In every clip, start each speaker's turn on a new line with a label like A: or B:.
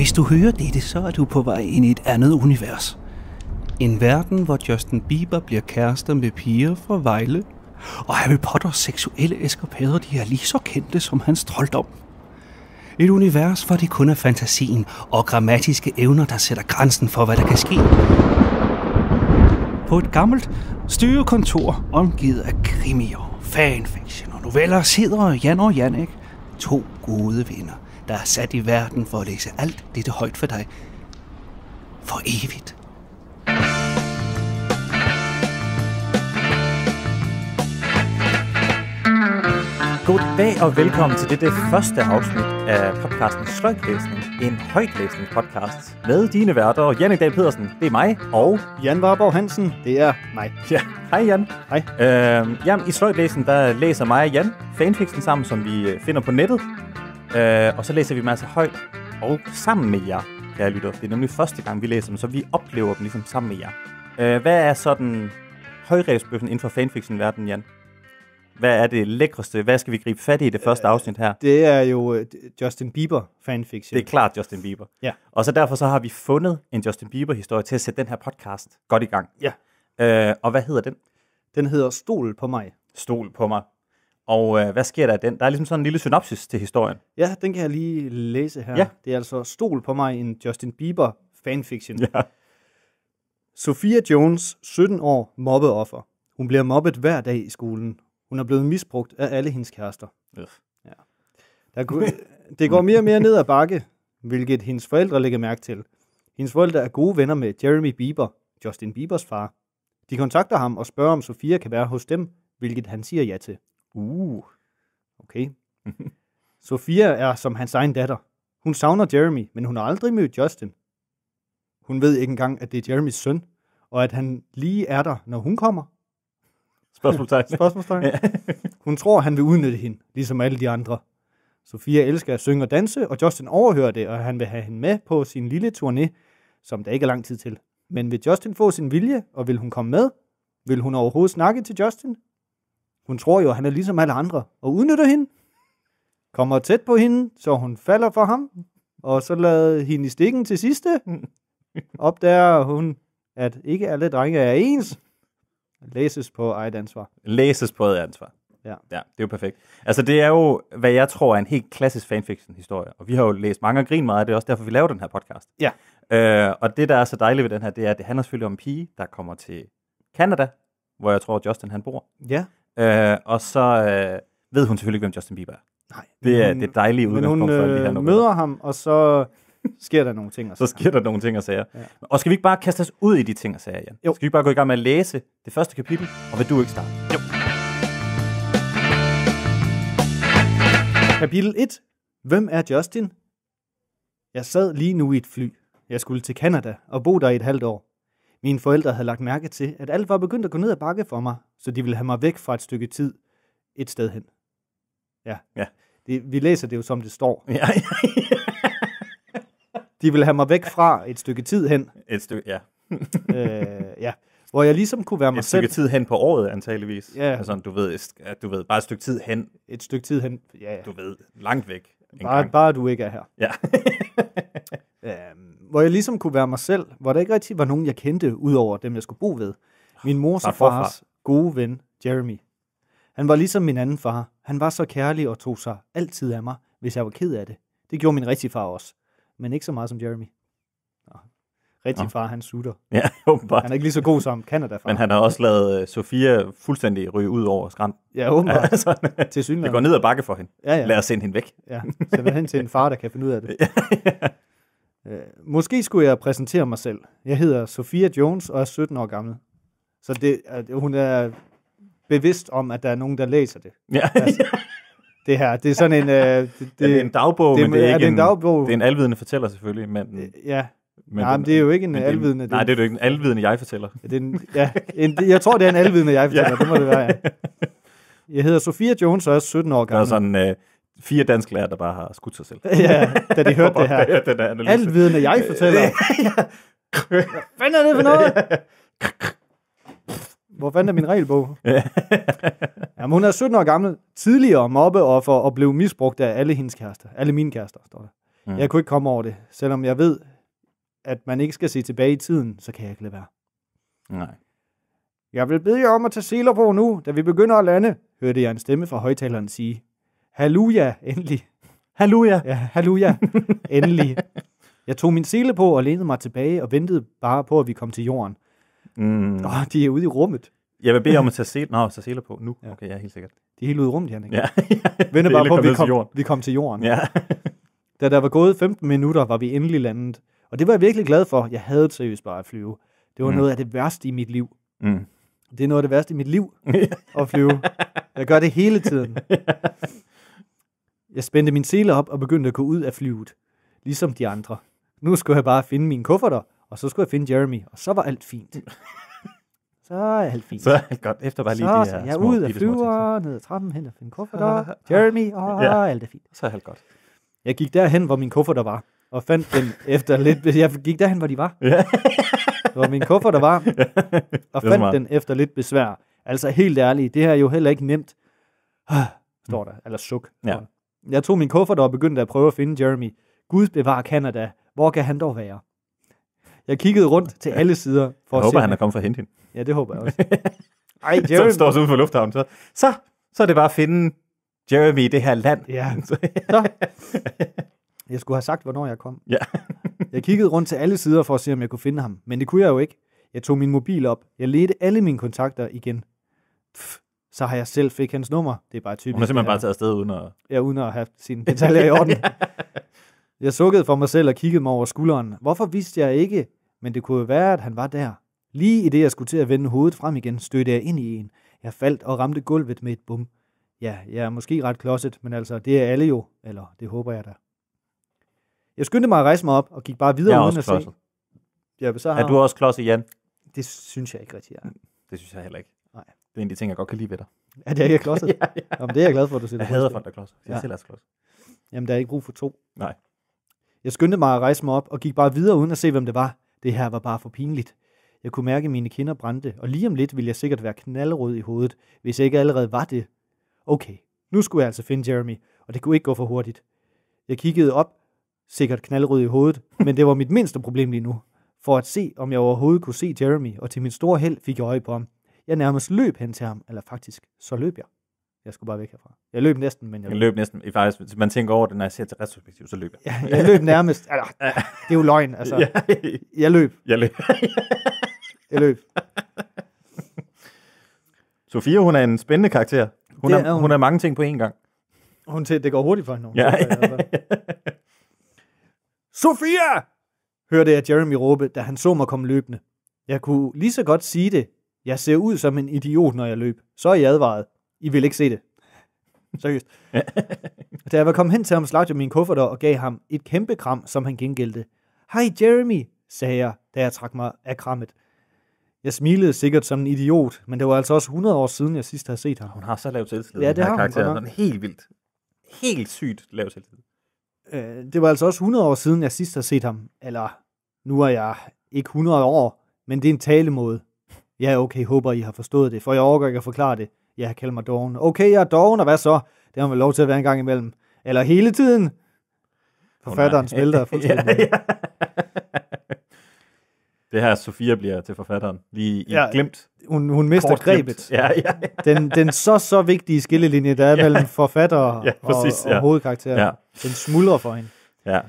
A: Hvis du hører dette, så er du på vej ind i et andet univers. En verden, hvor Justin Bieber bliver kærester med piger fra Vejle, og Harry Potters seksuelle eskapader de er lige så kendte som hans trolddom. Et univers, hvor det kun er fantasien og grammatiske evner, der sætter grænsen for, hvad der kan ske. På et gammelt styrekontor, omgivet af krimier, fanfiction og noveller, sidder Jan og Janek, to gode venner, der er sat i verden for at læse alt dette højt for dig. For evigt.
B: Goddag og velkommen til dette første afsnit af podcasten Sløjtlæsning. En højtlæsningspodcast med dine værter, Jannik Dahl Pedersen, det er mig, og...
C: Jan Warborg Hansen, det er mig.
B: Ja, hej Jan.
C: Hej.
B: Øh, jamen, i Sløjtlæsning, der læser mig og Jan fanfiction sammen, som vi øh, finder på nettet. Øh, og så læser vi masser højt og sammen med jer, kære lytter. Det er nemlig første gang, vi læser dem, så vi oplever dem ligesom sammen med jer. Øh, hvad er sådan højrevsbøffen inden for fanfiction-verdenen, Jan? Hvad er det lækreste? Hvad skal vi gribe fat i i det første afsnit her?
C: Det er jo øh, Justin Bieber fanfiction.
B: Det er klart Justin Bieber.
C: Ja.
B: Og så derfor så har vi fundet en Justin Bieber-historie til at sætte den her podcast godt i gang.
C: Ja.
B: Øh, og hvad hedder den?
C: Den hedder Stol på mig.
B: Stol på mig. Og øh, hvad sker der af den? Der er ligesom sådan en lille synopsis til historien.
C: Ja, den kan jeg lige læse her.
B: Ja.
C: Det er altså Stol på mig, en Justin Bieber fanfiction.
B: Ja.
C: Sophia Jones, 17 år, mobbeoffer. Hun bliver mobbet hver dag i skolen. Hun er blevet misbrugt af alle hendes kærester.
B: Øh.
C: Der går, det går mere og mere ned ad bakke, hvilket hendes forældre lægger mærke til. Hendes forældre er gode venner med Jeremy Bieber, Justin Biebers far. De kontakter ham og spørger, om Sofia kan være hos dem, hvilket han siger ja til.
B: Uh.
C: Okay. Sofia er som hans egen datter. Hun savner Jeremy, men hun har aldrig mødt Justin. Hun ved ikke engang, at det er Jeremys søn, og at han lige er der, når hun kommer.
B: Spørgsmålstegn.
C: Spørgsmålstegn.
B: Ja.
C: Hun tror, han vil udnytte hende, ligesom alle de andre. Sofia elsker at synge og danse, og Justin overhører det, og han vil have hende med på sin lille turné, som der ikke er lang tid til. Men vil Justin få sin vilje, og vil hun komme med? Vil hun overhovedet snakke til Justin? Hun tror jo, at han er ligesom alle andre, og udnytter hende. Kommer tæt på hende, så hun falder for ham, og så lader hende i stikken til sidste. Opdager hun, at ikke alle drenge er ens. Læses på eget ansvar.
B: Læses på et ansvar.
C: Ja.
B: ja, det er jo perfekt. Altså, det er jo, hvad jeg tror er en helt klassisk fanfiction-historie. Og vi har jo læst mange og grin meget af det, er også derfor, vi laver den her podcast.
C: Ja.
B: Øh, og det, der er så dejligt ved den her, det er, at det handler selvfølgelig om en pige, der kommer til Canada, hvor jeg tror, Justin han bor.
C: Ja.
B: Øh, og så øh, ved hun selvfølgelig ikke, hvem Justin Bieber er.
C: Nej.
B: Det er
C: hun-
B: det dejlige
C: Men hun
B: udgangspunkt for de her
C: øh,
B: noveller.
C: møder ham, og så sker der nogle ting. Og
B: Så sker der nogle ting og sager.
C: Ja.
B: Og skal vi ikke bare kaste os ud i de ting og sager, Jan?
C: Jo.
B: Skal vi ikke bare gå i gang med at læse det første kapitel, og vil du ikke starte? Jo.
C: Kapitel 1. Hvem er Justin? Jeg sad lige nu i et fly. Jeg skulle til Canada og bo der i et halvt år. Mine forældre havde lagt mærke til, at alt var begyndt at gå ned ad bakke for mig, så de ville have mig væk fra et stykke tid et sted hen. Ja.
B: Ja.
C: Det, vi læser det jo, som det står.
B: Ja,
C: De ville have mig væk fra et stykke tid hen,
B: et stykke, ja.
C: øh, ja, hvor jeg ligesom kunne være mig
B: Et stykke
C: selv.
B: tid hen på året, antageligvis.
C: Ja.
B: Altså, du ved, du ved, bare et stykke tid hen,
C: Et stykke tid hen. Ja, ja.
B: du ved, langt væk.
C: Bare,
B: gang.
C: bare du ikke er her.
B: Ja.
C: Hvor jeg ligesom kunne være mig selv, hvor der ikke rigtig var nogen, jeg kendte, udover dem, jeg skulle bo ved. Min mors og fars gode ven, Jeremy. Han var ligesom min anden far. Han var så kærlig og tog sig altid af mig, hvis jeg var ked af det. Det gjorde min rigtige far også. Men ikke så meget som Jeremy. Nå. Rigtig
B: Nå.
C: far, han sutter.
B: ja, åbenbart.
C: Han er ikke lige så god som Canada-far.
B: Men han har også lavet uh, Sofia fuldstændig ryge ud over skrant.
C: Ja, åbenbart.
B: Altså,
C: Til
B: det
C: synligheden.
B: går ned ad bakke for hende.
C: Ja, ja.
B: Lad os sende hende væk.
C: Ja, send hen til en far, der kan finde ud af det. Øh, måske skulle jeg præsentere mig selv. Jeg hedder Sofia Jones og er 17 år gammel. Så det, at hun er bevidst om, at der er nogen, der læser det.
B: ja.
C: Altså, Det her, det er sådan en... Øh, det,
B: Det, det er en dagbog,
C: det-
B: men det er
C: er
B: ikke
C: det en dagbog?
B: Det er en alvidende fortæller selvfølgelig, men...
C: Ja,
B: men
C: nej, men det er jo ikke en
B: men det
C: alvidende.
B: Nej, det er jo ikke en alvidende jeg-fortæller.
C: det er en, ja, en, jeg tror, det er en alvidende, jeg fortæller. Det må det være, ja. Jeg hedder Sofia Jones og er 17 år
B: Der er
C: gammel.
B: sådan øh, fire dansklærer, der bare har skudt sig selv.
C: Ja, da de hørte det her.
B: Den der analyse.
C: Alvidende, jeg fortæller. Hvad fanden er det for noget? Hvor fanden er min regelbog? Jamen, hun er 17 år gammel, tidligere mobbeoffer og blev misbrugt af alle hendes kærester. Alle mine kærester, står der. Mm. Jeg kunne ikke komme over det. Selvom jeg ved, at man ikke skal se tilbage i tiden, så kan jeg ikke lade være.
B: Nej.
C: Jeg vil bede jer om at tage seler på nu, da vi begynder at lande, hørte jeg en stemme fra højtaleren sige. Halleluja, endelig.
B: Halleluja.
C: Ja, halleluja, endelig. Jeg tog min sele på og lænede mig tilbage og ventede bare på, at vi kom til jorden.
B: Mm.
C: Åh, de er ude i rummet.
B: Jeg vil bede om at tage sel. Nå, tage seler på nu.
C: Ja.
B: Okay, ja, helt sikkert.
C: De er helt ude i rummet, Jannik.
B: Ja.
C: Venter bare på, at vi
B: kom
C: kom,
B: til jorden.
C: vi kom til jorden.
B: Ja.
C: Da der var gået 15 minutter, var vi endelig landet. Og det var jeg virkelig glad for. Jeg havde seriøst bare at flyve. Det var
B: mm.
C: noget af det værste i mit liv.
B: Mm.
C: Det er noget af det værste i mit liv at flyve. Jeg gør det hele tiden. Jeg spændte min sele op og begyndte at gå ud af flyet. Ligesom de andre. Nu skulle jeg bare finde mine kufferter, og så skulle jeg finde Jeremy, og så var alt fint. Så er alt fint.
B: Så er godt. Efter bare lige
C: så,
B: de
C: så
B: her
C: jeg
B: små,
C: ud af flyver, ned ad trappen, hen og finde kufferter. Jeremy, og
B: Ja.
C: alt er fint.
B: Så, er alt godt.
C: Jeg gik derhen, hvor min kufferter var, og fandt dem efter lidt... Jeg gik derhen, hvor de var,
B: Ja.
C: hvor min kufferter var, og fandt den efter lidt besvær. Altså helt ærligt, det her er jo heller ikke nemt. Står der, eller suk.
B: Ja.
C: der. Jeg tog min kufferter og begyndte at prøve at finde Jeremy. Gud bevar Canada. Hvor kan han dog være? Jeg kiggede rundt til alle sider. For
B: Jeg
C: at
B: håber,
C: se,
B: han er kommet for at hente hende.
C: Ja, det håber jeg også. Ej,
B: Så
C: Jeremy.
B: står så ude for lufthavnen. Så, så, så er det bare at finde Jeremy i det her land.
C: Ja.
B: Så-
C: Så. Jeg skulle have sagt, hvornår jeg kom.
B: ja.
C: Jeg kiggede rundt til alle sider for at se, om jeg kunne finde ham, men det kunne jeg jo ikke. Jeg tog min mobil op. Jeg ledte alle mine kontakter igen. Pff, så har jeg selv fik hans nummer. Det er bare typisk.
B: Hun har simpelthen bare taget afsted uden at...
C: Ja, uden at have sine detaljer i orden. Jeg sukkede for mig selv og kiggede mig over skulderen. Hvorfor vidste jeg ikke? Men det kunne jo være, at han var der. Lige i det, jeg skulle til at vende hovedet frem igen, stødte jeg ind i en. Jeg faldt og ramte gulvet med et bum. Ja, jeg er måske ret klodset, men altså, det er alle jo. Eller, det håber jeg da. Jeg skyndte mig at rejse mig op og gik bare videre
B: Jeg er
C: uden
B: også
C: at se.
B: klodset.
C: Ja, så
B: Er
C: har...
B: du også klodset, Jan?
C: Det synes jeg ikke rigtig er.
B: Det synes jeg heller ikke. En af de ting, jeg godt kan lide ved dig.
C: Er det ikke er klodset?
B: ja, ja.
C: Jamen, det er jeg glad for, at du siger.
B: Jeg hader folk, der er klodset. Jeg
C: Ja.
B: selv er klodset.
C: Jamen, der er ikke brug for to.
B: Nej.
C: Jeg skyndte mig at rejse mig op og gik bare videre uden at se, hvem det var. Det her var bare for pinligt. Jeg kunne mærke, at mine kinder brændte, og lige om lidt ville jeg sikkert være knaldrød i hovedet, hvis jeg ikke allerede var det. Okay, nu skulle jeg altså finde Jeremy, og det kunne ikke gå for hurtigt. Jeg kiggede op, sikkert knaldrød i hovedet, men det var mit mindste problem lige nu. For at se, om jeg overhovedet kunne se Jeremy, og til min store held fik jeg øje på ham. Jeg nærmest løb hen til ham, eller faktisk, så løb jeg. Jeg skulle bare væk herfra. Jeg løb næsten, men jeg
B: Jeg løb næsten, i faktisk, hvis man tænker over det, når jeg ser til retrospektiv, så løb jeg.
C: Jeg løb nærmest. Altså, det er jo løgn. Altså, Jeg løb.
B: jeg løb.
C: Jeg løb.
B: Sofia, hun er en spændende karakter. Hun,
C: Det
B: er,
C: er hun.
B: hun er mange ting på én gang.
C: Hun til, det går hurtigt for hende.
B: Ja.
C: Sofia! Hørte jeg Jeremy råbe, da han så mig komme løbende. Jeg kunne lige så godt sige det. Jeg ser ud som en idiot, når jeg løb. Så er I advaret. I vil ikke se det. Seriøst. da jeg var kommet hen til ham, slagte jeg min kufferter og gav ham et kæmpe kram, som han gengældte. Hej Jeremy, sagde jeg, da jeg trak mig af krammet. Jeg smilede sikkert som en idiot, men det var altså også 100 år siden, jeg sidst havde set ham.
B: Hun har så lavt selvtillid.
C: Ja, det har hun
B: karakter.
C: nok.
B: Sådan helt vildt. Helt sygt lavt selvtillid.
C: Øh, det var altså også 100 år siden, jeg sidst har set ham. Eller, nu er jeg ikke 100 år, men det er en talemåde. Ja, okay, håber I har forstået det, for jeg overgår ikke at forklare det. Jeg kalder mig doven. Okay, jeg er doven, og hvad så? Det har man lov til at være en gang imellem. Eller hele tiden. Forfatteren smelter fuldstændig.
B: ja, ja. Det her, Sofia bliver til forfatteren. Lige i
C: Ja,
B: ja, glimt.
C: Hun, hun mister
B: Kort
C: grebet.
B: Ja, ja,
C: Den, den så, så vigtige skillelinje, der er
B: Ja.
C: mellem forfatter og,
B: Ja, præcis,
C: og, og
B: ja.
C: hovedkarakter.
B: ja,
C: Den smuldrer for hende.
B: ja.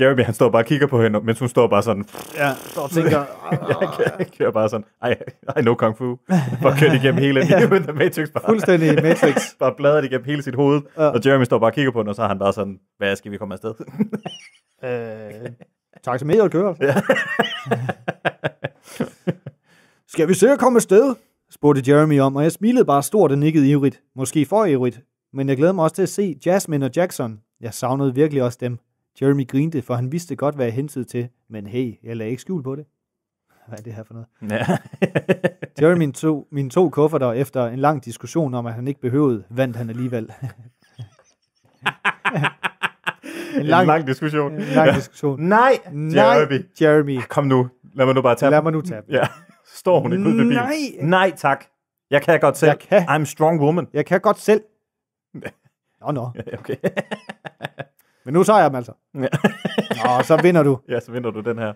B: Jeremy, han står bare og kigger på hende, mens hun står bare sådan,
C: Ja, og tænker,
B: jeg kører bare sådan, I, I know kung fu. Bare kørt igennem hele
C: Ja.
B: The Matrix. Bare,
C: fuldstændig Matrix.
B: bare bladret igennem hele sit hoved.
C: Ja.
B: Og Jeremy står bare og kigger på hende, og så er han bare sådan, hvad skal vi komme afsted?
C: Øh, taxameter kører.
B: Ja.
C: Skal vi se at komme afsted? spurgte Jeremy om, og jeg smilede bare stort og nikkede ivrigt. Måske for ivrigt. Men jeg glæder mig også til at se Jasmine og Jackson. Jeg savnede virkelig også dem. Jeremy grinte, for han vidste godt, hvad jeg hentede til. Men hey, jeg lagde ikke skjul på det. Hvad er det her for noget?
B: ja.
C: Jeremy tog mine to kufferter efter en lang diskussion om, at han ikke behøvede, vandt han alligevel. en
B: En
C: lang,
B: lang diskussion.
C: en lang diskussion.
B: Nej,
C: Nej,
B: Jeremy.
C: Jeremy.
B: Kom nu, lad mig nu bare tage
C: Lad mig nu dem.
B: Ja, står hun ikke ud ved bilen?
C: Nej.
B: Nej, tak. Jeg kan godt selv.
C: Jeg kan.
B: I'm strong woman.
C: Jeg kan godt selv. Nå, nå.
B: Ja, okay.
C: Men nu tager jeg dem altså.
B: Ja.
C: Nå, så vinder du.
B: ja, så vinder du den her.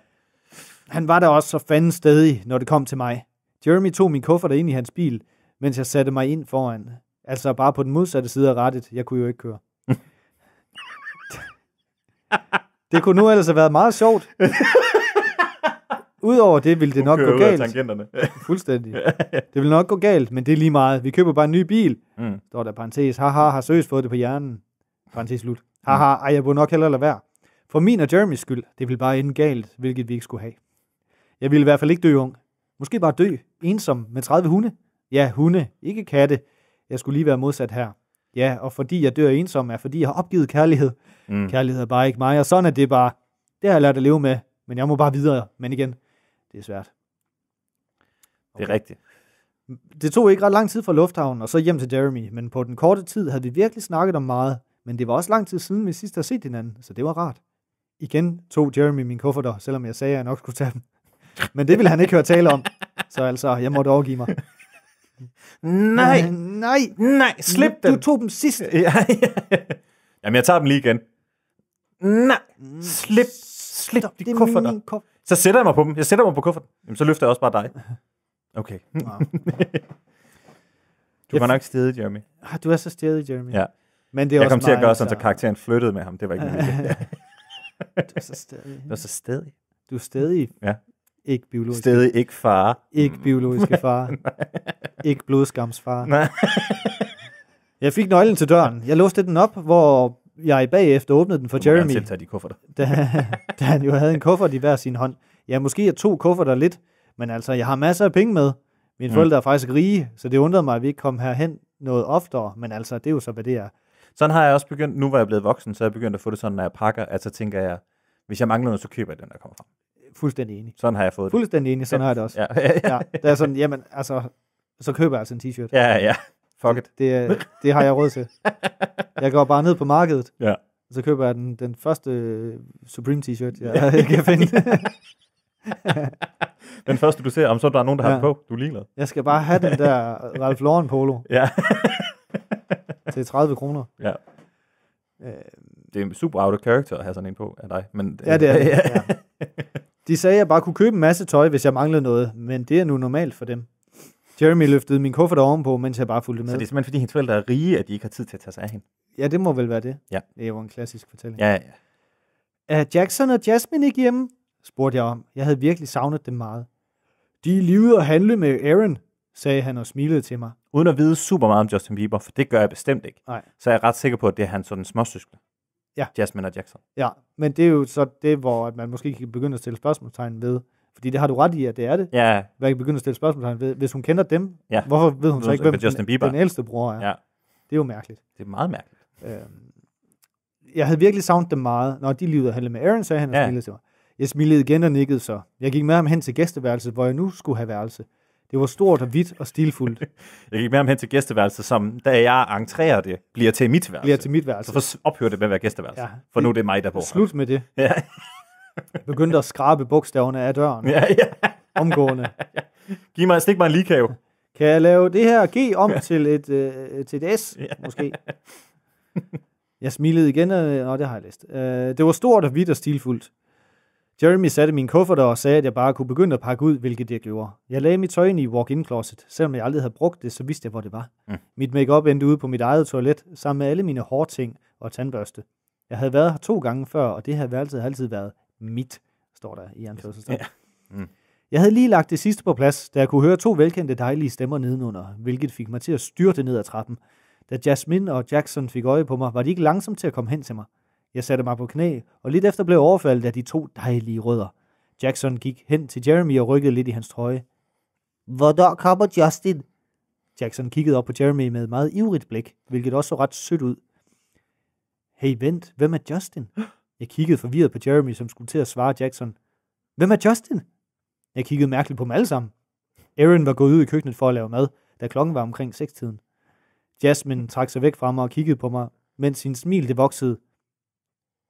C: Han var der også så fanden stedig, når det kom til mig. Jeremy tog min kuffert ind i hans bil, mens jeg satte mig ind foran. Altså bare på den modsatte side af rettet. Jeg kunne jo ikke køre. det kunne nu ellers have været meget sjovt. Udover det ville det nok gå galt.
B: tangenterne.
C: Fuldstændig. Det vil nok gå galt, men det er lige meget. Vi køber bare en ny bil.
B: mm.
C: Står der parentes. Haha, har seriøst fået det på hjernen. Parentes slut. Haha, ej, jeg burde nok hellere lade være. For min og Jeremys skyld, det ville bare ende galt, hvilket vi ikke skulle have. Jeg ville i hvert fald ikke dø ung. Måske bare dø, ensom, med 30 hunde. Ja, hunde, ikke katte. Jeg skulle lige være modsat her. Ja, og fordi jeg dør ensom, er fordi jeg har opgivet kærlighed.
B: Mm.
C: Kærlighed er bare ikke mig, og sådan er det bare. Det har jeg lært at leve med, men jeg må bare videre. Men igen, det er svært.
B: Det er rigtigt.
C: Det tog ikke ret lang tid fra lufthavnen og så hjem til Jeremy, men på den korte tid havde vi virkelig snakket om meget, men det var også lang tid siden, vi sidst har set hinanden, så det var rart. Igen tog Jeremy min kufferter, selvom jeg sagde, at jeg nok skulle tage dem. Men det ville han ikke høre tale om, så altså, jeg måtte overgive mig.
B: Nej,
C: Øh, nej,
B: nej, slip
C: du
B: den.
C: tog dem sidst.
B: Ja, ja. Jamen, jeg tager dem lige igen. Nej, slip, slip de
C: det er
B: kufferter.
C: kuffert.
B: Så sætter jeg mig på dem. Jeg sætter mig på kufferten. Jamen, så løfter jeg også bare dig. Okay.
C: Wow.
B: Du var nok stedet, Jeremy.
C: Ah, Du er så stedig, Jeremy.
B: Ja.
C: Men det er
B: Jeg
C: også
B: kom til at gøre sådan, så karakteren flyttede med ham. Det var ikke muligt.
C: Du er så stedig.
B: Det var så stedig.
C: Du er stedig.
B: Ja.
C: Ikke biologisk.
B: Stedig, ikke far.
C: Ikke biologiske far. ikke blodskamsfar.
B: Nej.
C: Jeg fik nøglen til døren. Jeg låste den op, hvor jeg bagefter åbnede den for
B: Du
C: Jeremy,
B: selv tage de kufferter.
C: da, da han jo havde en kuffert i hver sin hånd. Ja, måske er to kufferter lidt, men altså, jeg har masser af penge med. Mine
B: Mm.
C: forældre er faktisk rige, så det undrede mig, at vi ikke kom herhen noget oftere, men altså, det er jo så, hvad det er.
B: Sådan har jeg også begyndt, nu hvor jeg er blevet voksen, så er jeg begyndt at få det sådan, når jeg pakker, at så tænker jeg, hvis jeg mangler noget, så køber jeg den, der kommer frem.
C: Fuldstændig enig.
B: Sådan har jeg fået det.
C: Fuldstændig enig, sådan har jeg det også.
B: Ja, ja, ja.
C: Ja, det er sådan, jamen, altså, så køber jeg altså en t-shirt.
B: ja, ja. Fuck it.
C: Det, er- det har jeg råd til. Jeg går bare ned på markedet,
B: Ja.
C: og så køber jeg den, den første øh, Supreme t-shirt, jeg, jeg kan finde.
B: Den første, du ser, om så er der nogen, der har
C: Ja.
B: den på. Du er ligeglad.
C: Jeg skal bare have den der Ralph Lauren polo
B: Ja.
C: Til 30 kroner.
B: ja.
C: Øh,
B: Det er en super out of character at have sådan en på af dig. Men,
C: Ja, det er det. Ja. De sagde, at jeg bare kunne købe en masse tøj, hvis jeg manglede noget, men det er nu normalt for dem. Jeremy løftede min kuffert ovenpå, mens jeg bare fulgte med.
B: Så det er simpelthen, fordi hendes forældre er rige, at de ikke har tid til at tage sig af hende.
C: Ja, det må vel være det.
B: Ja.
C: Det er jo en klassisk fortælling.
B: Ja, ja.
C: Er Jackson og Jasmine ikke hjemme? spurgte jeg om. Jeg havde virkelig savnet dem meget. De er ude at handle med Aaron, sagde han og smilede til mig.
B: Uden at vide super meget om Justin Bieber, for det gør jeg bestemt ikke.
C: Nej.
B: Så er jeg ret sikker på, at det er hans sådan småsøskende.
C: Ja.
B: Jasmine og Jackson.
C: Ja, men det er jo så det, hvor at man måske kan begynde at stille spørgsmålstegn ved. Fordi det har du ret i, at det er det.
B: Ja,
C: Hvad kan begynde at stille spørgsmålstegn ved. Hvis hun kender dem,
B: Ja.
C: hvorfor ved hun så ikke, hvem
B: Justin
C: den,
B: Bieber
C: den ældste bror er?
B: ja.
C: Det er jo mærkeligt.
B: Det er meget mærkeligt.
C: Øhm, jeg havde virkelig savnet dem meget. Når de at handle med Aaron, sagde han og
B: Ja.
C: smilede til mig. Jeg smilede igen og nikkede så. Jeg gik med ham hen til gæsteværelset, hvor jeg nu skulle have værelse. Det var stort og hvidt og stilfuldt.
B: Jeg gik med ham hen til gæsteværelset, som da jeg entrerer det, bliver til mit værelse.
C: Bliver til mit
B: Så
C: værelse.
B: for ophører det med at være gæsteværelse.
C: Ja.
B: For nu er det mig, der bor.
C: Slut med det.
B: Ja,
C: Begyndte at skrabe bogstaverne af døren.
B: ja, ja.
C: Omgående.
B: Giv mig, stik mig en ligekage.
C: Kan jeg lave det her G om til et, øh, til et S, måske? Jeg smilede igen, og nå, det har jeg læst. Øh, det var stort og hvidt og stilfuldt. Jeremy satte min kuffert og sagde, at jeg bare kunne begynde at pakke ud, hvilket jeg gjorde. Jeg lagde mit tøj ind i walk-in closet. Selvom jeg aldrig havde brugt det, så vidste jeg, hvor det var.
B: Mm.
C: Mit makeup endte ude på mit eget toilet, sammen med alle mine hårting og tandbørste. Jeg havde været her to gange før, og det her værelse havde altid været mit, står der i anførselstegn.
B: Ja. Mm.
C: Jeg havde lige lagt det sidste på plads, da jeg kunne høre to velkendte dejlige stemmer nedenunder, hvilket fik mig til at styrte ned ad trappen. Da Jasmine og Jackson fik øje på mig, var de ikke langsomt til at komme hen til mig. Jeg satte mig på knæ, og lidt efter blev overfaldet af de to dejlige rødder. Jackson gik hen til Jeremy og rykkede lidt i hans trøje. Hvornår kommer Justin? Jackson kiggede op på Jeremy med et meget ivrigt blik, hvilket også så ret sødt ud. Hey, vent, hvem er Justin? Jeg kiggede forvirret på Jeremy, som skulle til at svare Jackson. Hvem er Justin? Jeg kiggede mærkeligt på dem alle sammen. Aaron var gået ud i køkkenet for at lave mad, da klokken var omkring sekstiden. Jasmine trak sig væk fra mig og kiggede på mig, mens sin smil det voksede.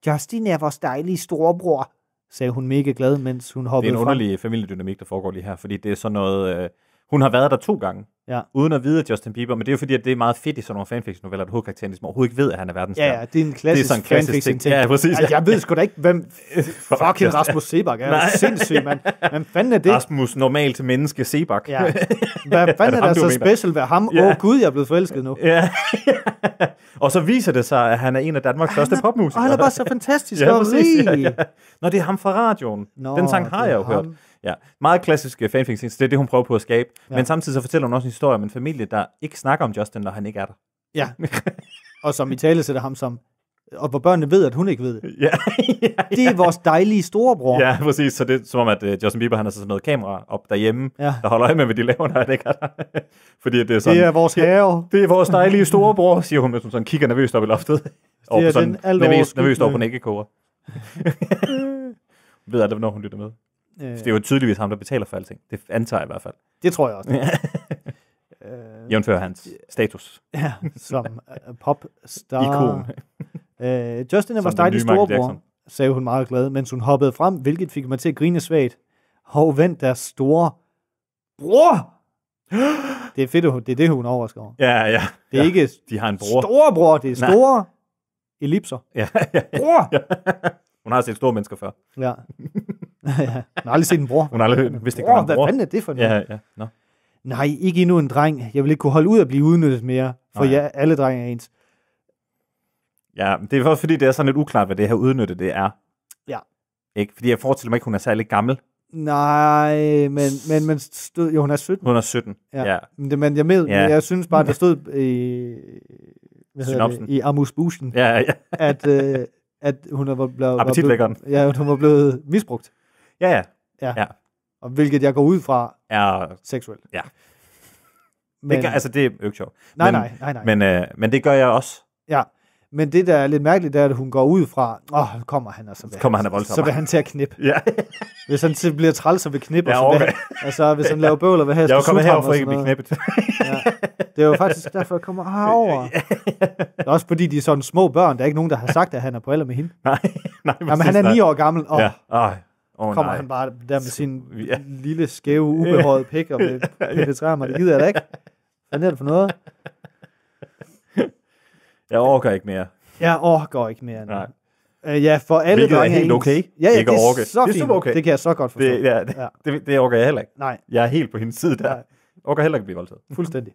C: Justin er vores dejlige storebror, sagde hun mega glad, mens hun
B: Det er
C: hoppede
B: en
C: frem.
B: underlig familiedynamik, der foregår lige her, fordi det er sådan noget... Øh, hun har været der to gange,
C: Ja.
B: uden at vide, at Justin Bieber, men det er jo fordi, at det er meget fedt i sådan nogle fanfiction-noveller, at hovedkarakteren ligesom overhovedet ikke ved, at han er verdens
C: Ja, ja, det er en klassisk,
B: sådan en klassisk
C: fanfiction
B: ting. Ja, præcis, ja.
C: Altså, jeg ved sgu da ikke, hvem fucking Rasmus Sebak er.
B: Nej.
C: Sindssygt, mand. Hvem fanden er det?
B: Rasmus, normalt menneske, Sebak.
C: Ja. Hvad fanden er,
B: ham,
C: der
B: du
C: så special ved ham? Åh
B: Ja.
C: oh, gud, jeg er blevet forelsket nu.
B: Ja. og så viser det sig, at han er en af Danmarks største popmusikere.
C: Og han er bare så fantastisk
B: ja,
C: og.
B: Ja, ja. Nå, det er ham fra radioen.
C: Nå,
B: Den sang har
C: det
B: jeg
C: er
B: jo hørt. Ja, meget klassisk øh, fanfiction, så det er det, hun prøver på at skabe. Ja.
C: Ja.
B: Men samtidig så fortæller hun også en historie om en familie, der ikke snakker om Justin, når han ikke er der.
C: Ja. Og som i tale sætter ham som, og hvor børnene ved, at hun ikke ved det.
B: Ja, ja,
C: Det er vores dejlige storebror.
B: ja præcis. Så det er som om, at uh, Justin Bieber han har sådan noget kamera op derhjemme,
C: Ja.
B: der holder øje med, hvad de laver, når han ikke er der. Fordi det er sådan,
C: Det er vores have.
B: det er vores dejlige storebror, siger hun, mens hun sådan kigger nervøst op i loftet. Og
C: er
B: sådan
C: den
B: nervøst, nervøst over på en æggekoger. ved det, hvornår hun lytter med.
C: Øh,
B: Det er jo tydeligvis ham, der betaler for alting. Det antager jeg i hvert fald.
C: det tror jeg også. øh,
B: Jævnfør hans status.
C: ja, som uh, popstar.
B: Ikon.
C: Øh, Justin
B: nye Michael
C: storebror, sagde hun meget glad, mens hun hoppede frem, hvilket fik mig til at grine svagt. Hov, vent deres store bror! Det er fedt, det er det, hun overrasker over.
B: Ja, ja.
C: Det er
B: ja.
C: ikke
B: De har en bror.
C: storebror, det er
B: Nej.
C: store ellipser.
B: Ja, ja,
C: Bror!
B: ja. Hun har set store mennesker før.
C: Ja. Ja. Jeg har aldrig set en bror.
B: Hun har aldrig hørt, vidste ikke,
C: Bror, hvad
B: bror.
C: fanden er det for noget?
B: Ja, ja. Nå.
C: Nej, ikke endnu en dreng. Jeg vil ikke kunne holde ud at blive udnyttet mere, for
B: Nej.
C: ja, alle drenge er ens.
B: Ja, det er også fordi, det er sådan lidt uklart, hvad det her udnytte det er.
C: Ja.
B: Ikke? Fordi jeg forestiller mig ikke, hun er særlig gammel.
C: Nej, men, men, men stod, jo, hun er 17.
B: Hun er 17.
C: Ja.
B: ja.
C: Men, det, men jeg, med,
B: Ja.
C: jeg synes bare, der stod i, hvad
B: Synopsen.
C: det, i Amus Buschen,
B: Ja, ja.
C: at, øh, at hun var blevet, var blevet, ja, hun var blevet misbrugt.
B: Ja, ja.
C: Ja.
B: Ja.
C: Og hvilket jeg går ud fra
B: Er,
C: seksuelt.
B: Ja.
C: Men,
B: det gør, altså, det er jo ikke sjovt.
C: nej,
B: men,
C: nej, nej, nej.
B: Men, øh, men det gør jeg også.
C: ja. Men det, der er lidt mærkeligt, det er, at hun går ud fra, åh, oh, kommer han, og så vil,
B: Kommer han
C: han, så vil han til at knippe.
B: Ja.
C: Hvis han til bliver træls og vil knippe,
B: Ja,
C: og så vil,
B: okay.
C: altså, hvis han laver bøvl og vil have,
B: Jeg er kommet herover for ikke at blive knippet.
C: Ja. Det er jo faktisk derfor, jeg kommer herover. Det er også fordi, de er sådan små børn. Der er ikke nogen, der har sagt, at han er på alder med hende.
B: nej, nej.
C: Jamen, han er ni år gammel, og
B: Ja. Ej. Oh,
C: kommer
B: nej.
C: han bare der med sin
B: Ja.
C: lille, skæve, ubehårede pik og vil penetrere mig. Det gider jeg da ikke. Hvad er det for noget?
B: Jeg overgår ikke mere.
C: Jeg orker ikke mere.
B: Nej.
C: Uh, ja, for alle
B: Hvilket er
C: drenge
B: helt
C: ens.
B: okay.
C: Ja, ja,
B: Ikke
C: det er
B: orke.
C: så
B: Det er
C: fint.
B: super okay.
C: Det kan jeg så godt forstå.
B: Det, ja, det,
C: Ja.
B: det, det overgår jeg heller ikke.
C: Nej,
B: Jeg er helt på hendes side der.
C: Nej.
B: Overgår heller ikke blive voldtaget.
C: fuldstændig.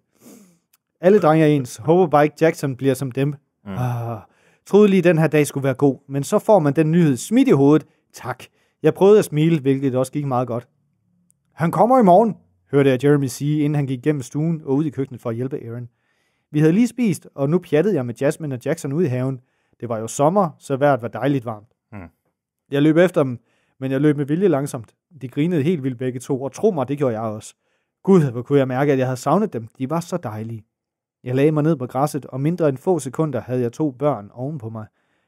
C: Alle drenge er ens. Håber bare ikke, Jackson bliver som dem. Mm. Ah, troede lige, den her dag skulle være god, men så får man den nyhed smidt i hovedet. Tak. Jeg prøvede at smile, hvilket også gik meget godt. Han kommer i morgen, hørte jeg Jeremy sige, inden han gik gennem stuen og ud i køkkenet for at hjælpe Aaron. Vi havde lige spist, og nu pjattede jeg med Jasmine og Jackson ud i haven. Det var jo sommer, så vejret var dejligt varmt.
B: Mm.
C: Jeg løb efter dem, men jeg løb med vilje langsomt. De grinede helt vildt begge to, og tro mig, det gjorde jeg også. Gud, hvor kunne jeg mærke, at jeg havde savnet dem. De var så dejlige. Jeg lagde mig ned på græsset, og mindre end få sekunder havde jeg to børn oven på mig.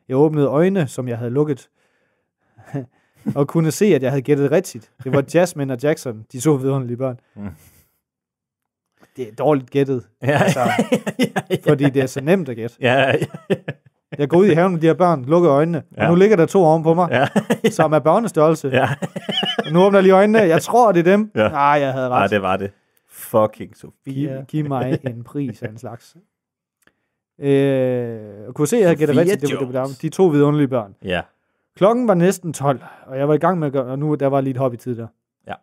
C: Jeg åbnede øjnene, som jeg havde lukket, og kunne se, at jeg havde gættet rigtigt. Det var Jasmine og Jackson, de så vidunderlige børn.
B: Mm.
C: Det er dårligt gættet,
B: Ja,
C: Altså,
B: ja,
C: fordi det er så nemt at gætte.
B: ja, ja,
C: Jeg går ud i haven med de her børn, lukker øjnene,
B: Ja.
C: og nu ligger der to oven på mig,
B: ja,
C: som er børnestørrelse.
B: ja.
C: Og nu åbner jeg lige øjnene. Jeg tror, det er dem.
B: Ja.
C: Nej, jeg havde
B: Nej,
C: ret.
B: det var det. Fucking Sofie.
C: Giv, giv mig en pris af en slags. Øh, og kunne se, at jeg havde gættet rigtigt. Det var, det var de to vidunderlige børn.
B: Ja.
C: Klokken var næsten 12, og jeg var i gang med at gøre, og nu der var lige et hop i tid der.
B: Ja.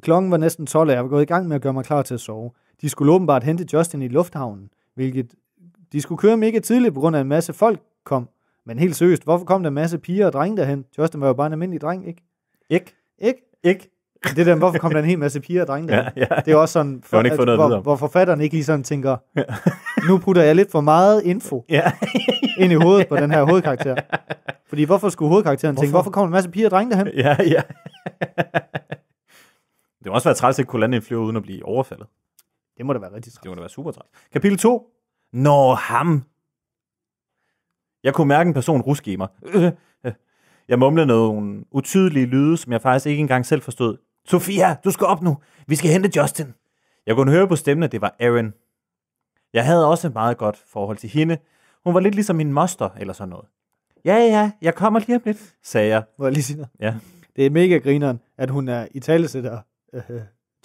C: Klokken var næsten 12, og jeg var gået i gang med at gøre mig klar til at sove. De skulle åbenbart hente Justin i lufthavnen, hvilket de skulle køre mega tidligt, på grund af en masse folk kom. Men helt seriøst, hvorfor kom der en masse piger og drenge derhen? Justin var jo bare en almindelig dreng, ikke?
B: Ikke?
C: Ikke?
B: Ikke?
C: Det der, hvorfor kom der en hel masse piger og drenge derhen?
B: Ja, ja.
C: Det er også sådan,
B: hun ikke noget at
C: hvor, hvor forfatteren ikke lige sådan tænker, nu putter jeg lidt for meget info
B: Ja.
C: ind i hovedet på den her hovedkarakter. Fordi hvorfor skulle hovedkarakteren hvorfor? tænke,
B: Hvorfor?
C: kommer der en masse piger og drenge derhen?
B: ja, ja. det må også være træls at kunne lande en flyver uden at blive overfaldet.
C: Det må da være rigtig
B: Det
C: træt.
B: må da være super træls. Kapitel 2. Nå, ham. Jeg kunne mærke en person ruske i mig. Jeg mumlede nogle utydelige lyde, som jeg faktisk ikke engang selv forstod. Sofia, du skal op nu. Vi skal hente Justin. Jeg kunne høre på stemmen, at det var Aaron. Jeg havde også et meget godt forhold til hende. Hun var lidt ligesom min moster, eller sådan noget. Ja, ja, jeg kommer lige om lidt, sagde jeg.
C: Må jeg lige sige noget?
B: Ja.
C: Det er mega grineren, at hun er i talesætter uh,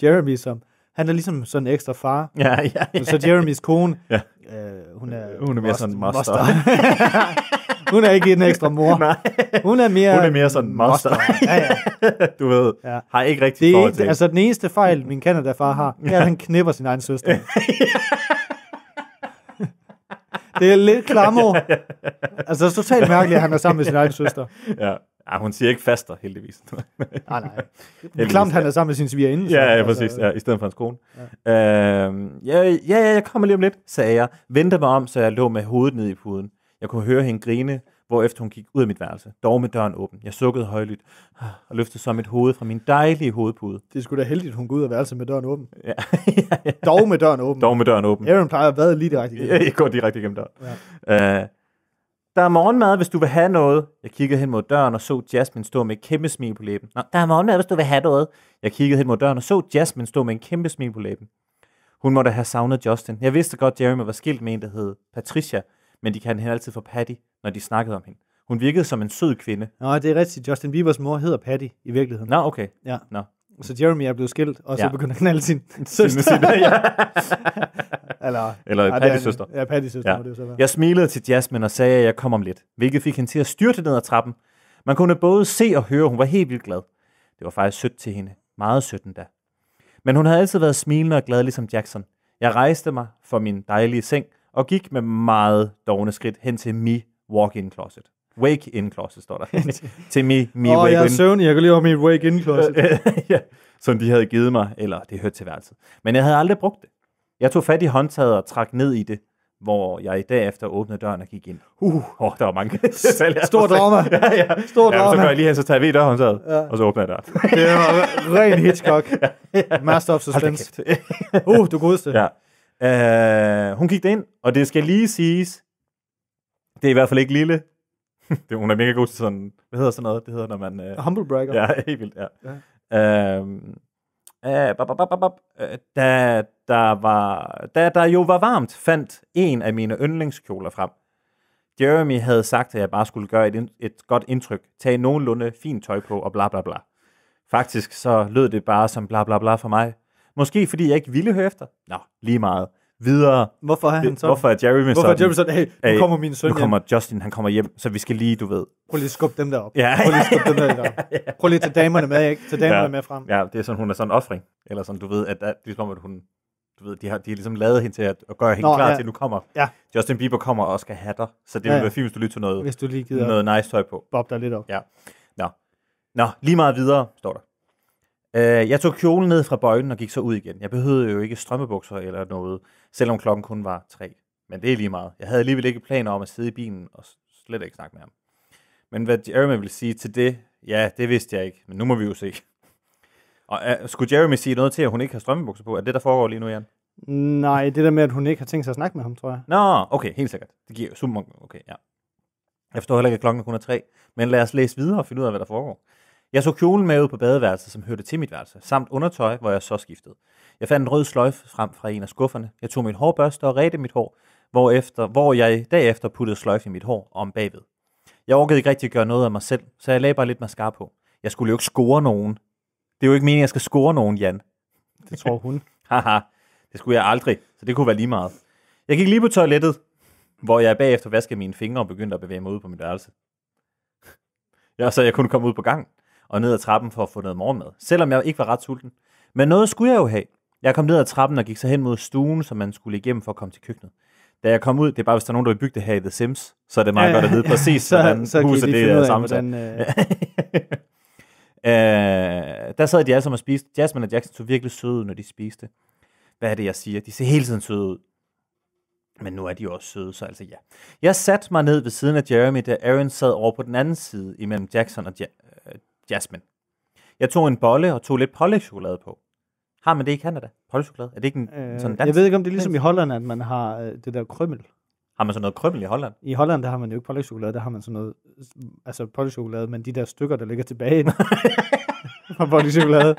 C: Jeremy som Han er ligesom sådan en ekstra far.
B: Ja, ja, ja.
C: Så Jeremys kone,
B: Ja.
C: øh, hun er...
B: Hun er mere sådan moster.
C: hun er ikke en ekstra mor.
B: Nej,
C: Hun er mere...
B: hun er mere sådan moster.
C: Ja, ja.
B: du ved,
C: Ja.
B: har ikke rigtig
C: Det
B: forhold til
C: altså den eneste fejl, min Canada-far har, det er, at han knipper sin egen søster. det er lidt klammer. Altså, det er totalt mærkeligt, at han er sammen med sin egen søster.
B: ja. ja, hun siger ikke faster, heldigvis.
C: Nej, nej. Det klamt, han er sammen med sin svigerinde.
B: ja, ja,
C: Altså,
B: præcis. Ja, I stedet for hans kone. Ja. Øhm, ja, ja, ja, jeg kommer lige om lidt, sagde jeg. Ventede mig om, så jeg lå med hovedet ned i puden. Jeg kunne høre hende grine, hvorefter hun gik ud af mit værelse, dog med døren åben. Jeg sukkede højlydt og løftede så mit hoved fra min dejlige hovedpude.
C: Det sgu da heldigt, hun går ud af værelset med døren åben.
B: Ja, ja, ja.
C: Dog med døren åben.
B: Dog med døren åben.
C: Aaron plejer at være lige direkte igennem.
B: Jeg går direkte igennem døren. Ja. Øh, der er morgenmad, hvis du vil have noget. Jeg kiggede hen mod døren og så Jasmine stå med et kæmpe smil på læben. Nå, der er morgenmad, hvis du vil have noget. Jeg kiggede hen mod døren og så Jasmine stå med en kæmpe smil på læben. Hun måtte have savnet Justin. Jeg vidste godt, Jeremy var skilt med en, der hed Patricia, men de kan hende altid for Patty, når de snakkede om hende. Hun virkede som en sød kvinde.
C: Nå, det er rigtigt. Justin Biebers mor hedder Patty i virkeligheden.
B: Nå, okay.
C: Ja.
B: Nå.
C: Så Jeremy er blevet skilt, og så
B: Ja.
C: begynder at knalde sin søster.
B: sine- ja.
C: Eller,
B: Eller
C: Ja,
B: Pattys søster.
C: Ja, Pattys søster
B: Ja.
C: må det jo så være.
B: Jeg smilede til Jasmine og sagde, at jeg kom om lidt, hvilket fik hende til at styrte ned ad trappen. Man kunne både se og høre, at hun var helt vildt glad. Det var faktisk sødt til hende. Meget sødt endda. Men hun havde altid været smilende og glad, ligesom Jackson. Jeg rejste mig fra min dejlige seng og gik med meget dogne skridt hen til mi walk-in closet. Wake-in closet, står der. til mi, mi
C: oh, jeg er
B: wake-in.
C: søvnig. Jeg kan lige have mit wake-in closet.
B: ja, som de havde givet mig, eller det hørte til værelset. Men jeg havde aldrig brugt det. Jeg tog fat i håndtaget og trak ned i det, hvor jeg i dag efter åbnede døren og gik ind. Uh, oh, der var mange detaljer.
C: Stor drama.
B: ja, ja.
C: Stor
B: Ja, men så
C: drama.
B: går jeg lige hen, så tager jeg ved i dørhåndtaget,
C: Ja.
B: og så åbner jeg døren.
C: Det var ren Hitchcock. Master of
B: Hold da
C: suspense. Uh, du godeste.
B: ja. Uh, hun gik ind, og det skal lige siges, det er i hvert fald ikke lille. det, hun er mega god til sådan, hvad hedder sådan noget? Det hedder, når man... Uh,
C: Humble bragger.
B: Ja, helt vildt, ja. ja. Øhm, øh, bop, bop, bop. Øh, da, der var, da der jo var varmt, fandt en af mine yndlingskjoler frem. Jeremy havde sagt, at jeg bare skulle gøre et, et godt indtryk, tage nogenlunde fint tøj på og bla bla bla. Faktisk så lød det bare som bla bla bla for mig. Måske fordi jeg ikke ville høre efter. Nå, lige meget. Videre.
C: Hvorfor er han sådan?
B: hvorfor er Jeremy
C: Hvorfor er? Jeremy sådan, hey, nu kommer min søn
B: Nu
C: hjem.
B: kommer Justin, han kommer hjem, så vi skal lige, du ved.
C: Prøv lige at skubbe dem der op.
B: Ja.
C: Prøv lige at skubbe dem der op. Prøv lige at tage damerne med, ikke? Tage damerne
B: Ja.
C: med frem.
B: Ja, det er sådan, hun er sådan en offring. Eller sådan, du ved, at, at det ligesom, at hun, du ved, de har, de har ligesom lavet hende til at, at gøre hende
C: Nå,
B: klar
C: ja.
B: til, at nu kommer.
C: Ja.
B: Justin Bieber kommer og skal have dig. Så det
C: Ja,
B: vil være fint, hvis du lige tog noget,
C: Hvis du lige gider
B: noget nice tøj på.
C: bob dig lidt op.
B: Ja. Nå. Nå, lige meget videre, står der. Uh, jeg tog kjolen ned fra bøjlen og gik så ud igen. Jeg behøvede jo ikke strømmebukser eller noget, selvom klokken kun var tre. Men det er lige meget. Jeg havde alligevel ikke planer om at sidde i bilen og slet ikke snakke med ham. Men hvad Jeremy ville sige til det, ja, det vidste jeg ikke. Men nu må vi jo se. Og uh, skulle Jeremy sige noget til, at hun ikke har strømmebukser på? Er det, der foregår lige nu, Jan?
C: Nej, det der med, at hun ikke har tænkt sig at snakke med ham, tror jeg.
B: Nå, okay, helt sikkert. Det giver jo super Okay, ja. Jeg forstår heller ikke, at klokken kun er tre. Men lad os læse videre og finde ud af, hvad der foregår. Jeg så kjolen med ud på badeværelset, som hørte til mit værelse, samt undertøj, hvor jeg så skiftede. Jeg fandt en rød sløjfe frem fra en af skufferne. Jeg tog min hårbørste og redte mit hår, hvor, efter, hvor jeg derefter puttede sløjfe i mit hår om bagved. Jeg orkede ikke rigtig at gøre noget af mig selv, så jeg lagde bare lidt mascara på. Jeg skulle jo ikke score nogen. Det er jo ikke meningen, at jeg skal score nogen, Jan.
C: Det tror hun.
B: Haha, det skulle jeg aldrig, så det kunne være lige meget. Jeg gik lige på toilettet, hvor jeg bagefter vaskede mine fingre og begyndte at bevæge mig ud på mit værelse. Ja, så jeg kunne komme ud på gang og ned ad trappen for at få noget morgenmad, selvom jeg ikke var ret sulten. Men noget skulle jeg jo have. Jeg kom ned ad trappen og gik så hen mod stuen, som man skulle igennem for at komme til køkkenet. Da jeg kom ud, det er bare, hvis der er nogen, der vil bygge det her i The Sims, så er det meget ja, godt at vide præcis, hvordan
C: så kan I
B: huset
C: lige
B: det er sammensat.
C: hvordan, øh,
B: øh, der sad de alle sammen og spiste. Jasmine og Jackson så virkelig søde ud, når de spiste. Hvad er det, jeg siger? De ser hele tiden søde ud. Men nu er de jo også søde, så altså ja. Jeg satte mig ned ved siden af Jeremy, da Aaron sad over på den anden side, imellem Jackson og ja- Jasmine. Jeg tog en bolle og tog lidt pålægtschokolade på. Har man det i Canada? Pålægtschokolade? Er det ikke en
C: øh,
B: sådan dansk?
C: jeg ved ikke, om det er ligesom i Holland, at man har øh, det der krømmel.
B: Har man sådan noget krømmel i Holland?
C: I Holland, der har man jo ikke pålægtschokolade, der har man sådan noget, altså pålægtschokolade, men de der stykker, der ligger tilbage fra pålægtschokolade.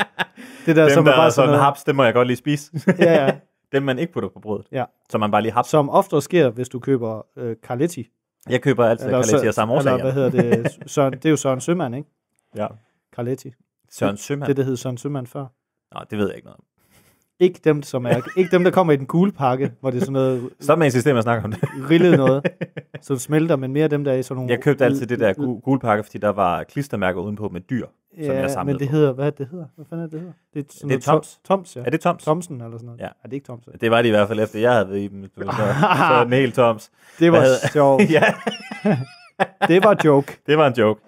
C: Det der,
B: Dem,
C: som
B: der
C: er bare sådan
B: sådan haps, dem må jeg godt lige spise.
C: ja, ja,
B: dem, man ikke putter på brødet.
C: Ja.
B: Som man bare lige haps.
C: som ofte sker, hvis du køber øh, Carletti.
B: Jeg køber altid Carletti af samme årsag.
C: eller hvad hedder det? Søren, det er jo Søren Sømand, ikke?
B: Ja.
C: Carletti.
B: Søren Sømand.
C: Det, der hed Søren Sømand før.
B: Nå, det ved jeg ikke noget om.
C: Ikke dem, som er, ikke dem, der kommer i den gule pakke, hvor det er sådan noget
B: Stop med at insistere med at snakke om det.
C: rillet noget, som smelter, men mere dem, der er i sådan nogle...
B: Jeg købte altid det der gu- gule pakke, fordi der var klistermærker udenpå med dyr, som jeg
C: Ja,
B: samlede
C: men det
B: på.
C: hedder, hvad det hedder? Hvad fanden er det hedder? Det er, sådan
B: Det er Toms.
C: Toms, ja.
B: Er det Toms?
C: Thomsen eller sådan noget?
B: Ja.
C: Er det ikke Toms?
B: Det var det i hvert fald efter, jeg havde været i dem. Så, så den helt toms.
C: Det var sjovt.
B: ja,
C: Det var joke.
B: det var en joke.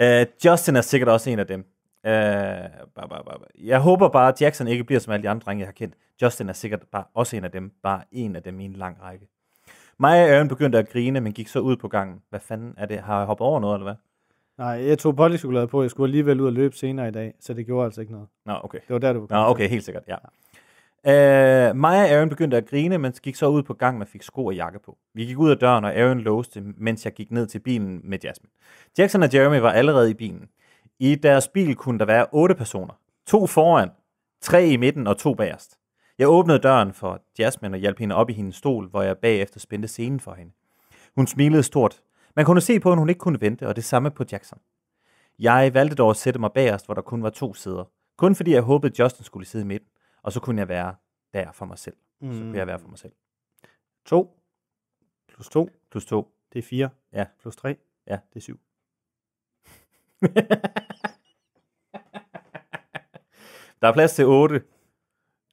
B: Uh, Justin er sikkert også en af dem. Uh, bare, bare, bare. Jeg håber bare, at Jackson ikke bliver som alle de andre drenge, jeg har kendt. Justin er sikkert bare også en af dem. Bare en af dem i en lang række. Mig og Aaron begyndte at grine, men gik så ud på gangen. Hvad fanden er det? Har jeg hoppet over noget, eller hvad?
C: Nej, jeg tog polychokolade på. Jeg skulle alligevel ud og løbe senere i dag, så det gjorde altså ikke noget.
B: Nå, okay.
C: Det var der, du var
B: Nå, okay, helt sikkert, ja. Øh, uh, mig og Aaron begyndte at grine, men gik så ud på gangen og fik sko og jakke på. Vi gik ud af døren, og Aaron låste, mens jeg gik ned til bilen med Jasmine. Jackson og Jeremy var allerede i bilen. I deres bil kunne der være otte personer. To foran, tre i midten og to bagerst. Jeg åbnede døren for Jasmine og hjalp hende op i hendes stol, hvor jeg bagefter spændte scenen for hende. Hun smilede stort. Man kunne se på, at hun ikke kunne vente, og det samme på Jackson. Jeg valgte dog at sætte mig bagerst, hvor der kun var to sæder. Kun fordi jeg håbede, Justin skulle sidde i midten, og så kunne jeg være der for mig selv. Mm. Så kunne jeg være for mig selv.
C: To plus to,
B: Plus to.
C: det er fire.
B: Ja.
C: Plus tre,
B: Ja.
C: det er syv.
B: Der er plads til otte,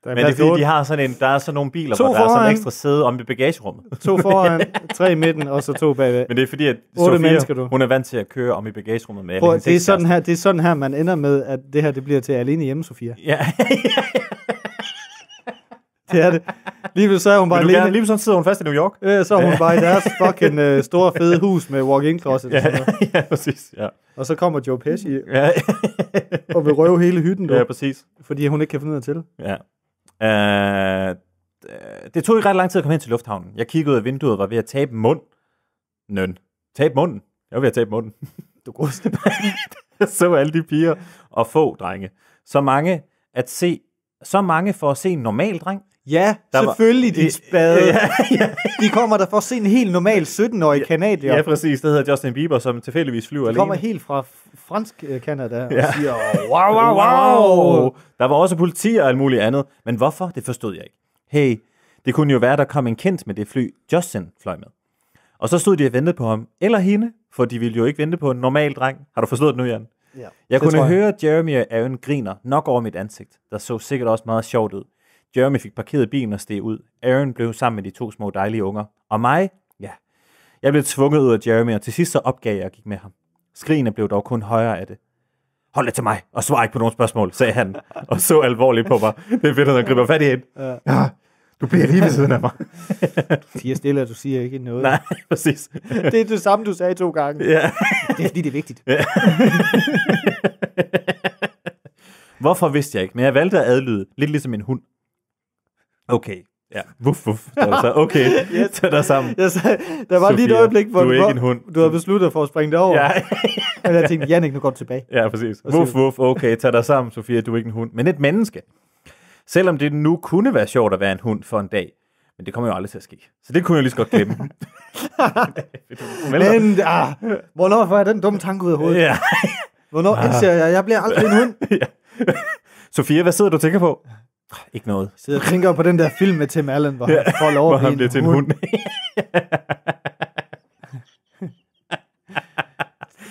C: Der er
B: men det er fordi, de har sådan en, der er sådan nogle biler,
C: To
B: hvor der er sådan
C: foran.
B: en ekstra sæde om i bagagerummet.
C: To foran, tre i midten, og så to bagved.
B: Men det er fordi, at Sofia,
C: mennesker, du.
B: hun er vant til at køre om i bagagerummet med
C: Prøv, det, er sådan her, det er sådan her, man ender med, at det her det bliver til alene hjemme, Sofia.
B: Ja,
C: Det er det. Lige ved så er hun bare
B: gerne,
C: alene.
B: lige sådan sidder hun fast i New York.
C: Øh, så er hun bare i deres fucking øh, store fede hus med walk-in closet. Og, sådan noget.
B: ja, præcis. Ja,
C: og så kommer Joe Pesci
B: ja,
C: og vil røve hele hytten, du,
B: ja præcis.
C: fordi hun ikke kan finde af til.
B: Ja. Uh, det tog ikke ret lang tid at komme hen til lufthavnen. Jeg kiggede ud af vinduet og var ved at tabe mund. Nøn. Tabe munden. Jeg var ved at tabe munden.
C: Du godste.
B: Jeg så alle de piger og få drenge. Så mange at se, så mange for at se en normal dreng.
C: Ja,
B: Der var-
C: selvfølgelig, din spade.
B: Ja, ja,
C: De kommer der for at se en helt normal 17-årig kanadier.
B: ja, præcis. Det hedder Justin Bieber, som tilfældigvis flyver
C: De
B: alene.
C: kommer helt fra fransk øh, Canada og
B: Ja.
C: siger, wow, wow, wow.
B: Der var også politi og alt muligt andet. Men hvorfor? Det forstod jeg ikke. Hey, det kunne jo være, der kom en kendt med det fly, Justin fløj med. Og så stod de og ventede på ham, eller hende, for de ville jo ikke vente på en normal dreng. Har du forstået det nu, Jan?
C: Ja,
B: Jeg kunne
C: tror
B: høre Jeremy og Aaron griner nok over mit ansigt, der så sikkert også meget sjovt ud. Jeremy fik parkeret bilen og steg ud. Aaron blev sammen med de to små dejlige unger. Og mig? Ja. Jeg blev tvunget ud af Jeremy, og til sidst så opgav jeg og gik med ham. Skrigene blev dog kun højere af det. Hold dig til mig, og svar ikke på nogen spørgsmål, sagde han, og så alvorligt på mig. Det er fedt, at han griber fat i hende.
C: Ja.
B: Ja, du bliver lige ved siden af mig.
C: Du siger stille, at du siger ikke noget.
B: Nej, præcis.
C: Det er det samme, du sagde to gange.
B: Ja.
C: Det er fordi, det er vigtigt.
B: Hvorfor vidste jeg ikke, men jeg valgte at adlyde, lidt ligesom en hund. Okay, ja, wuff, wuff. Så okay, yes. tag dig sammen.
C: Jeg sagde, der var lige et
B: Sofia,
C: øjeblik, hvor
B: du er ikke en hund.
C: du havde besluttet for at springe det over.
B: Ja,
C: Men jeg tænkte, Jannik, nu går du tilbage.
B: ja præcis. Wuff, wuff, okay, tag dig sammen, Sofia, du er ikke en hund, men et menneske. Selvom det nu kunne være sjovt at være en hund for en dag, men det kommer jo aldrig til at ske. Så det kunne jeg lige så godt glemme.
C: Men ah, hvornår får jeg den dumme tanke ud af hovedet?
B: ja.
C: Hvornår indser jeg, jeg bliver aldrig en hund?
B: Sofia, hvad sidder du og tænker på? Ikke noget.
C: Jeg sidder og tænker på den der film med Tim Allen, hvor han får lov at
B: han
C: blive
B: bliver til en hund.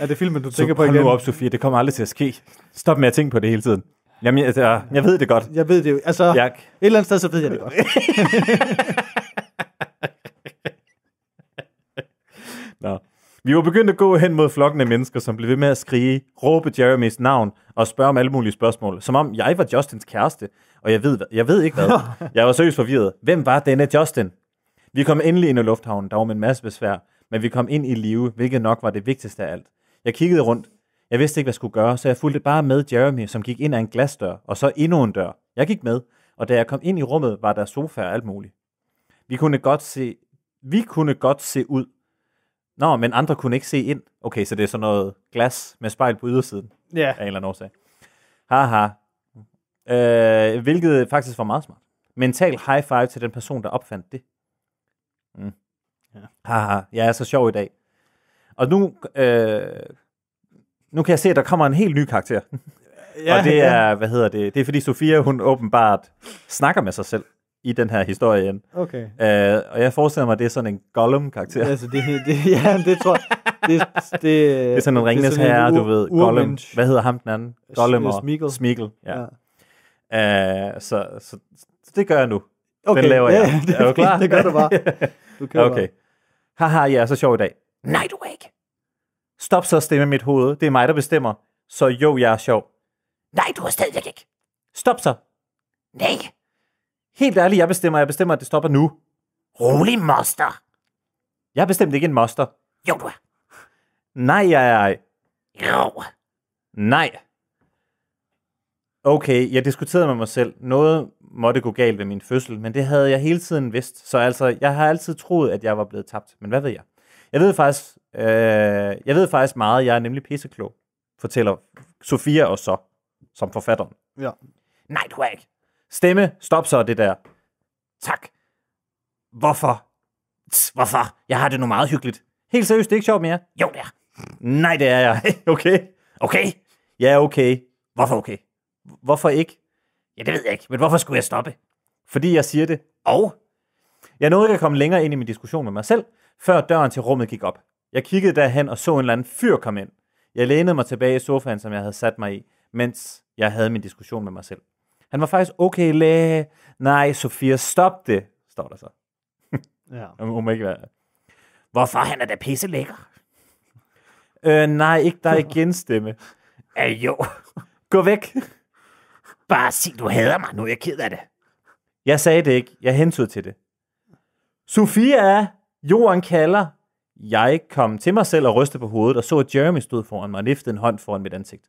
C: Er det filmen, du
B: Så
C: tænker på
B: hold
C: igen?
B: nu op, Sofia, det kommer aldrig til at ske. Stop med at tænke på det hele tiden. Jamen, jeg, jeg, jeg ved det godt.
C: Jeg ved det jo. Altså.
B: Jeg,
C: et eller andet sted, så ved jeg det godt.
B: Nå. Vi var begyndt at gå hen mod flokken af mennesker, som blev ved med at skrige, råbe Jeremys navn og spørge om alle mulige spørgsmål. Som om jeg var Justins kæreste, og jeg ved, jeg ved ikke hvad. Jeg var seriøst forvirret. Hvem var denne Justin? Vi kom endelig ind i lufthavnen, der var med en masse besvær, men vi kom ind i live, hvilket nok var det vigtigste af alt. Jeg kiggede rundt. Jeg vidste ikke, hvad jeg skulle gøre, så jeg fulgte bare med Jeremy, som gik ind ad en glasdør, og så endnu en dør. Jeg gik med, og da jeg kom ind i rummet, var der sofaer og alt muligt. Vi kunne godt se, vi kunne godt se ud. Nå, men andre kunne ikke se ind. Okay, så det er sådan noget glas med spejl på ydersiden
C: ja.
B: af en eller anden årsag. Haha. Øh, hvilket faktisk var meget smart. Mental high five til den person, der opfandt det. Mm.
C: Ja.
B: Haha, jeg er så sjov i dag. Og nu, øh, nu kan jeg se, at der kommer en helt ny karakter.
C: Ja,
B: og det
C: ja.
B: er, hvad hedder det, det er fordi Sofia, hun åbenbart snakker med sig selv i den her historie igen.
C: Okay.
B: Uh, og jeg forestiller mig, at det er sådan en Gollum-karakter. Ja,
C: Altså, det, det, ja, det tror jeg. Det, det,
B: det er sådan en
C: en
B: herre, du ved. Gollum. Hvad hedder ham den anden? Gollum og
C: Smeagol.
B: Smeagol. Ja.
C: Ja.
B: Uh, så, så, så, det gør jeg nu.
C: Okay,
B: Den laver
C: ja,
B: jeg.
C: det,
B: er du klar?
C: Det gør du bare. Du kører
B: Okay. Haha, jeg er så sjov i dag. Nej, du er ikke. Stop så at stemme mit hoved. Det er mig, der bestemmer. Så jo, jeg er sjov. Nej, du er stadigvæk ikke. Stop så. Nej. Helt ærligt, jeg bestemmer. Jeg bestemmer, at det stopper nu. Rolig, moster. Jeg er bestemt ikke en moster. Jo, du er. Nej, jeg er ej. Jo. Nej. Okay, jeg diskuterede med mig selv. Noget måtte gå galt ved min fødsel, men det havde jeg hele tiden vidst. Så altså, jeg har altid troet, at jeg var blevet tabt. Men hvad ved jeg? Jeg ved faktisk, øh, jeg ved faktisk meget. Jeg er nemlig pisseklog, fortæller Sofia og så, som forfatteren.
C: Ja.
B: Nej, du er ikke. Stemme, stop så det der. Tak. Hvorfor? Tss, Hvorfor? Jeg har det nu meget hyggeligt. Helt seriøst, det er ikke sjovt mere. Jo, det er. Nej, det er jeg. Okay. Okay. Ja, okay. Hvorfor okay? Hvorfor ikke? Ja, det ved jeg ikke. Men hvorfor skulle jeg stoppe? Fordi jeg siger det. Og jeg nåede ikke at komme længere ind i min diskussion med mig selv, før døren til rummet gik op. Jeg kiggede derhen og så en eller anden fyr komme ind. Jeg lænede mig tilbage i sofaen, som jeg havde sat mig i, mens jeg havde min diskussion med mig selv. Han var faktisk okay læge. Nej, Sofia, stop det, står der så.
C: ja.
B: Hun må ikke være... Hvorfor? Han er da pisse lækker. Øh, nej, ikke dig igen, stemme. Øh, jo. Gå væk. Bare sig, du hader mig. Nu er jeg ked af det. Jeg sagde det ikke. Jeg hentede til det. Sofia, jorden kalder. Jeg kom til mig selv og rystede på hovedet og så, at Jeremy stod foran mig og liftede en hånd foran mit ansigt.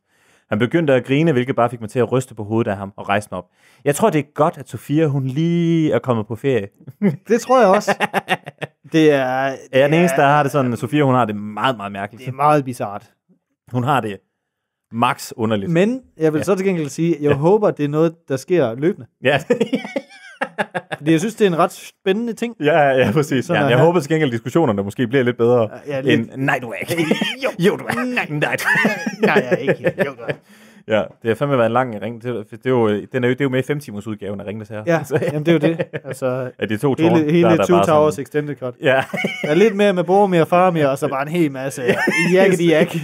B: Han begyndte at grine, hvilket bare fik mig til at ryste på hovedet af ham og rejse mig op. Jeg tror, det er godt, at Sofia hun lige er kommet på ferie.
C: Det tror jeg også. Det er...
B: Er jeg den eneste, der har det sådan, at Sofia hun har det meget, meget mærkeligt.
C: Det er meget bizart.
B: Hun har det max underligt.
C: Men jeg vil
B: Ja.
C: så til gengæld sige, jeg håber, det er noget, der sker løbende.
B: Ja,
C: Fordi jeg synes, det er en ret spændende ting.
B: ja, ja, præcis.
C: Sådan
B: Ja, jeg
C: her.
B: håber til gengæld, at diskussionerne måske bliver lidt bedre.
C: Ja, lidt.
B: End, nej, du er ikke. jo, jo, du er. Nej, nej.
C: Nej, jeg er ikke. Jo, du er.
B: Ja, det har fandme været en lang ring. Det, det, er jo, den er jo, det er jo med i 5 timers udgaven af Ringnes her.
C: Ja,
B: Så,
C: jamen det er jo det. Altså,
B: af de to tårne,
C: hele,
B: der
C: hele
B: er der
C: Two
B: bare
C: Towers
B: sådan-
C: Extended Cut.
B: Ja,
C: Der er lidt mere med Boromir og Faramir, og så bare en hel masse jakkedi jak.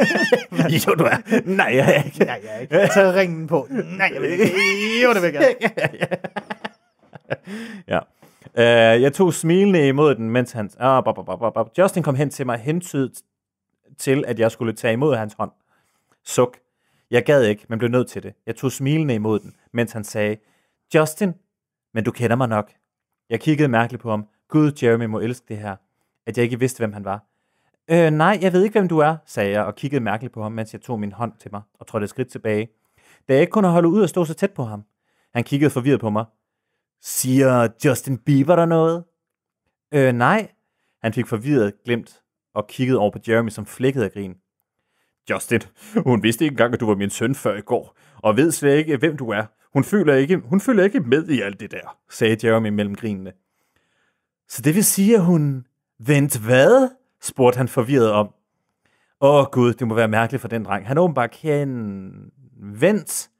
B: jo, du er. Nej, jeg er ikke.
C: Nej, jeg er ikke. Tag ringen på. Nej, jeg vil ikke. Jo, det vil jeg gerne.
B: Ja. Uh, jeg tog smilende imod den, mens han... Ah, bop, bop, bop, bop. Justin kom hen til mig hentydet til, at jeg skulle tage imod hans hånd. Suk. Jeg gad ikke, men blev nødt til det. Jeg tog smilende imod den, mens han sagde, Justin, men du kender mig nok. Jeg kiggede mærkeligt på ham. Gud, Jeremy må elske det her. At jeg ikke vidste, hvem han var. Øh, nej, jeg ved ikke, hvem du er, sagde jeg, og kiggede mærkeligt på ham, mens jeg tog min hånd til mig og trådte et skridt tilbage. Da jeg ikke kunne holde ud og stå så tæt på ham. Han kiggede forvirret på mig. Siger Justin Bieber der noget? Øh, nej. Han fik forvirret glemt og kiggede over på Jeremy, som flækkede af grin. Justin, hun vidste ikke engang, at du var min søn før i går, og ved slet ikke, hvem du er. Hun føler ikke, hun føler ikke med i alt det der, sagde Jeremy mellem grinene. Så det vil sige, at hun... Vent, hvad? spurgte han forvirret om. Åh oh, gud, det må være mærkeligt for den dreng. Han åbenbart kan... Vent.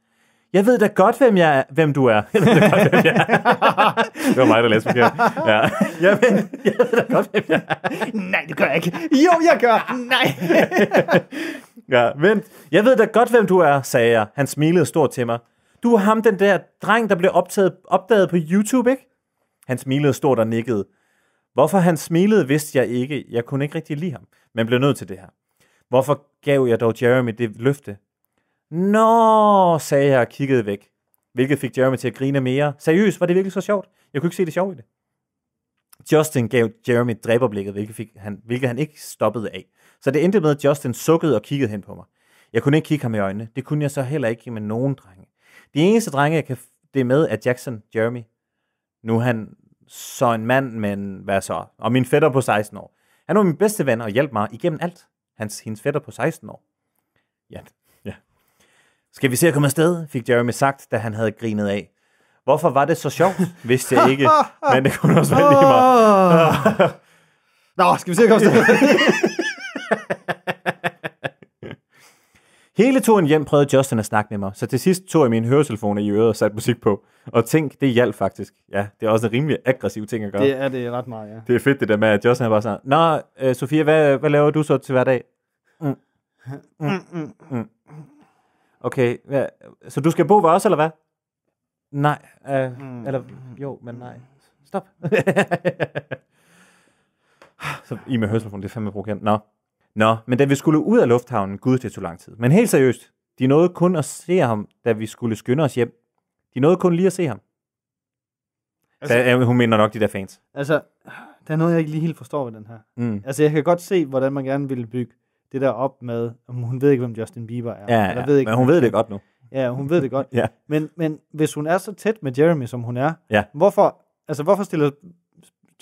B: Jeg ved da godt, hvem, jeg er, hvem du er. Jeg ved da godt, hvem jeg er. det var mig, der læste forkert. Ja. Jamen, jeg ved da godt, hvem jeg er.
C: Nej, det gør jeg ikke. Jo, jeg gør. Nej.
B: Ja, vent. Jeg ved da godt, hvem du er, sagde jeg. Han smilede stort til mig. Du er ham, den der dreng, der blev optaget, opdaget på YouTube, ikke? Han smilede stort og nikkede. Hvorfor han smilede, vidste jeg ikke. Jeg kunne ikke rigtig lide ham, men blev nødt til det her. Hvorfor gav jeg dog Jeremy det løfte? Nå, sagde jeg og kiggede væk. Hvilket fik Jeremy til at grine mere. Seriøst, var det virkelig så sjovt? Jeg kunne ikke se det sjovt i det. Justin gav Jeremy dræberblikket, hvilket, fik han, hvilket han ikke stoppede af. Så det endte med, at Justin sukkede og kiggede hen på mig. Jeg kunne ikke kigge ham i øjnene. Det kunne jeg så heller ikke med nogen drenge. De eneste drenge, jeg kan det er med, er Jackson Jeremy. Nu er han så en mand, men hvad så? Og min fætter på 16 år. Han var min bedste ven og hjalp mig igennem alt. Hans, hendes fætter på 16 år. Ja, ja. Skal vi se at komme afsted, fik Jeremy sagt, da han havde grinet af. Hvorfor var det så sjovt, vidste jeg ikke, men det kunne også være lige meget.
C: Nå, skal vi se at komme afsted?
B: Hele turen hjem prøvede Justin at snakke med mig, så til sidst tog jeg mine høretelefoner i øret og satte musik på. Og tænk, det hjalp faktisk. Ja, det er også en rimelig aggressiv ting at gøre.
C: Det er det ret meget, ja.
B: det er fedt det der med, at Justin er bare sådan, Nå, øh, Sofia, hvad, hvad laver du så til hver dag? Mm. Mm. Mm. Okay, hvad, så du skal bo ved os, eller hvad? Nej, øh,
C: Mm.
B: eller jo, men nej. Stop. så I med høretelefonen, det er fandme provokerende. Nå. Nå, men da vi skulle ud af lufthavnen, gud, det tog lang tid. Men helt seriøst, de nåede kun at se ham, da vi skulle skynde os hjem. De nåede kun lige at se ham.
C: Altså-
B: da, hun mener nok de der fans.
C: Altså, der er noget, jeg ikke lige helt forstår ved den her.
B: Mm.
C: Altså, jeg kan godt se, hvordan man gerne ville bygge det der op med, om hun ved ikke, hvem Justin Bieber er.
B: Ja,
C: Eller
B: ja.
C: ved ikke,
B: men hun ved det godt nu.
C: Ja, hun ved det godt.
B: Ja.
C: Men, men hvis hun er så tæt med Jeremy, som hun er,
B: Ja.
C: hvorfor, altså, hvorfor stiller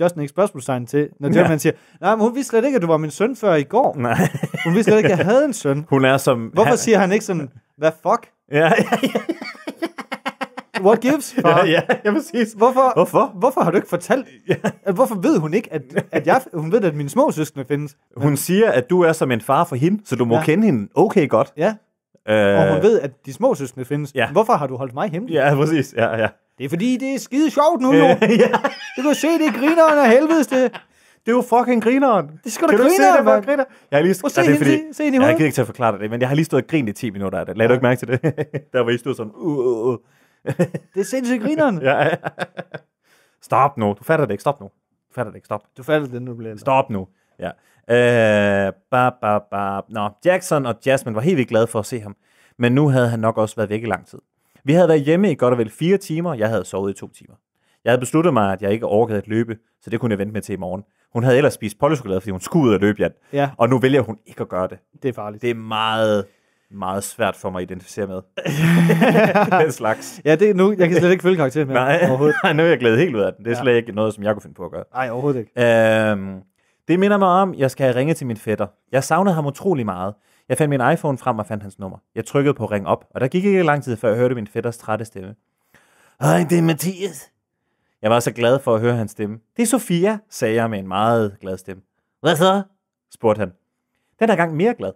C: Justin ikke spørgsmålstegn til, når
B: Ja.
C: Jeremy han siger, nej, men hun vidste slet ikke, at du var min søn før i går.
B: Nej.
C: Hun vidste slet ikke, at jeg havde en søn.
B: Hun er som...
C: Hvorfor
B: han,
C: siger han ikke sådan, hvad fuck?
B: Ja, ja, ja,
C: What gives, far?
B: ja, ja, ja, præcis.
C: Hvorfor,
B: Hvorfor?
C: hvorfor har du ikke fortalt?
B: Ja.
C: At, hvorfor ved hun ikke, at, at jeg, hun ved, at mine små søskende findes?
B: Hun siger, at du er som en far for hende, så du må
C: Ja.
B: ja. kende hende okay godt.
C: Ja,
B: Øh,
C: og hun ved, at de små søskende findes.
B: Ja.
C: Hvorfor har du holdt mig hemmelig?
B: Ja, præcis. Ja, ja.
C: Det er fordi, det er skide sjovt nu, jo.
B: ja.
C: Du kan se, det er grineren af helvedes det.
B: Det er jo fucking grineren.
C: Det
B: Kan du det, hvor
C: mand.
B: griner? Jeg har lige
C: at se
B: det er
C: hende, se- se
B: jeg gider ikke til at forklare dig det, men jeg har lige stået og grinet i 10 minutter af det. Lad du ikke mærke til det? Der hvor I stod sådan, uh, uh, uh.
C: Det er sindssygt grineren.
B: Ja, ja. Stop nu. Du fatter det ikke. Stop nu. Du fatter det ikke. Stop.
C: Du falder det, nu bliver.
B: Stop nu. Ja. Øh, ba, ba, ba. Nå, Jackson og Jasmine var helt vildt glade for at se ham, men nu havde han nok også været væk i lang tid. Vi havde været hjemme i godt og vel fire timer, jeg havde sovet i to timer. Jeg havde besluttet mig, at jeg ikke orkede at løbe, så det kunne jeg vente med til i morgen. Hun havde ellers spist pollechokolade, fordi hun skulle ud og løbe, Jan.
C: Ja,
B: Og nu vælger hun ikke at gøre det.
C: det er farligt.
B: Det er meget, meget svært for mig at identificere med. Den slags.
C: Ja, det er nu, jeg kan slet ikke følge karakteren med
B: Nej,
C: overhovedet.
B: nu er jeg glædet helt ud af den. Det er
C: Ja.
B: slet ikke noget, som jeg kunne finde på at gøre.
C: Nej, overhovedet ikke.
B: Øhm, det minder mig om, at jeg skal ringe til min fætter. Jeg savnede ham utrolig meget. Jeg fandt min iPhone frem og fandt hans nummer. Jeg trykkede på ring op, og der gik ikke lang tid, før jeg hørte min fætters trætte stemme. Hej, det er Mathias. Jeg var så glad for at høre hans stemme. Det er Sofia, sagde jeg med en meget glad stemme. Hvad så? spurgte han. Den er gang mere glad.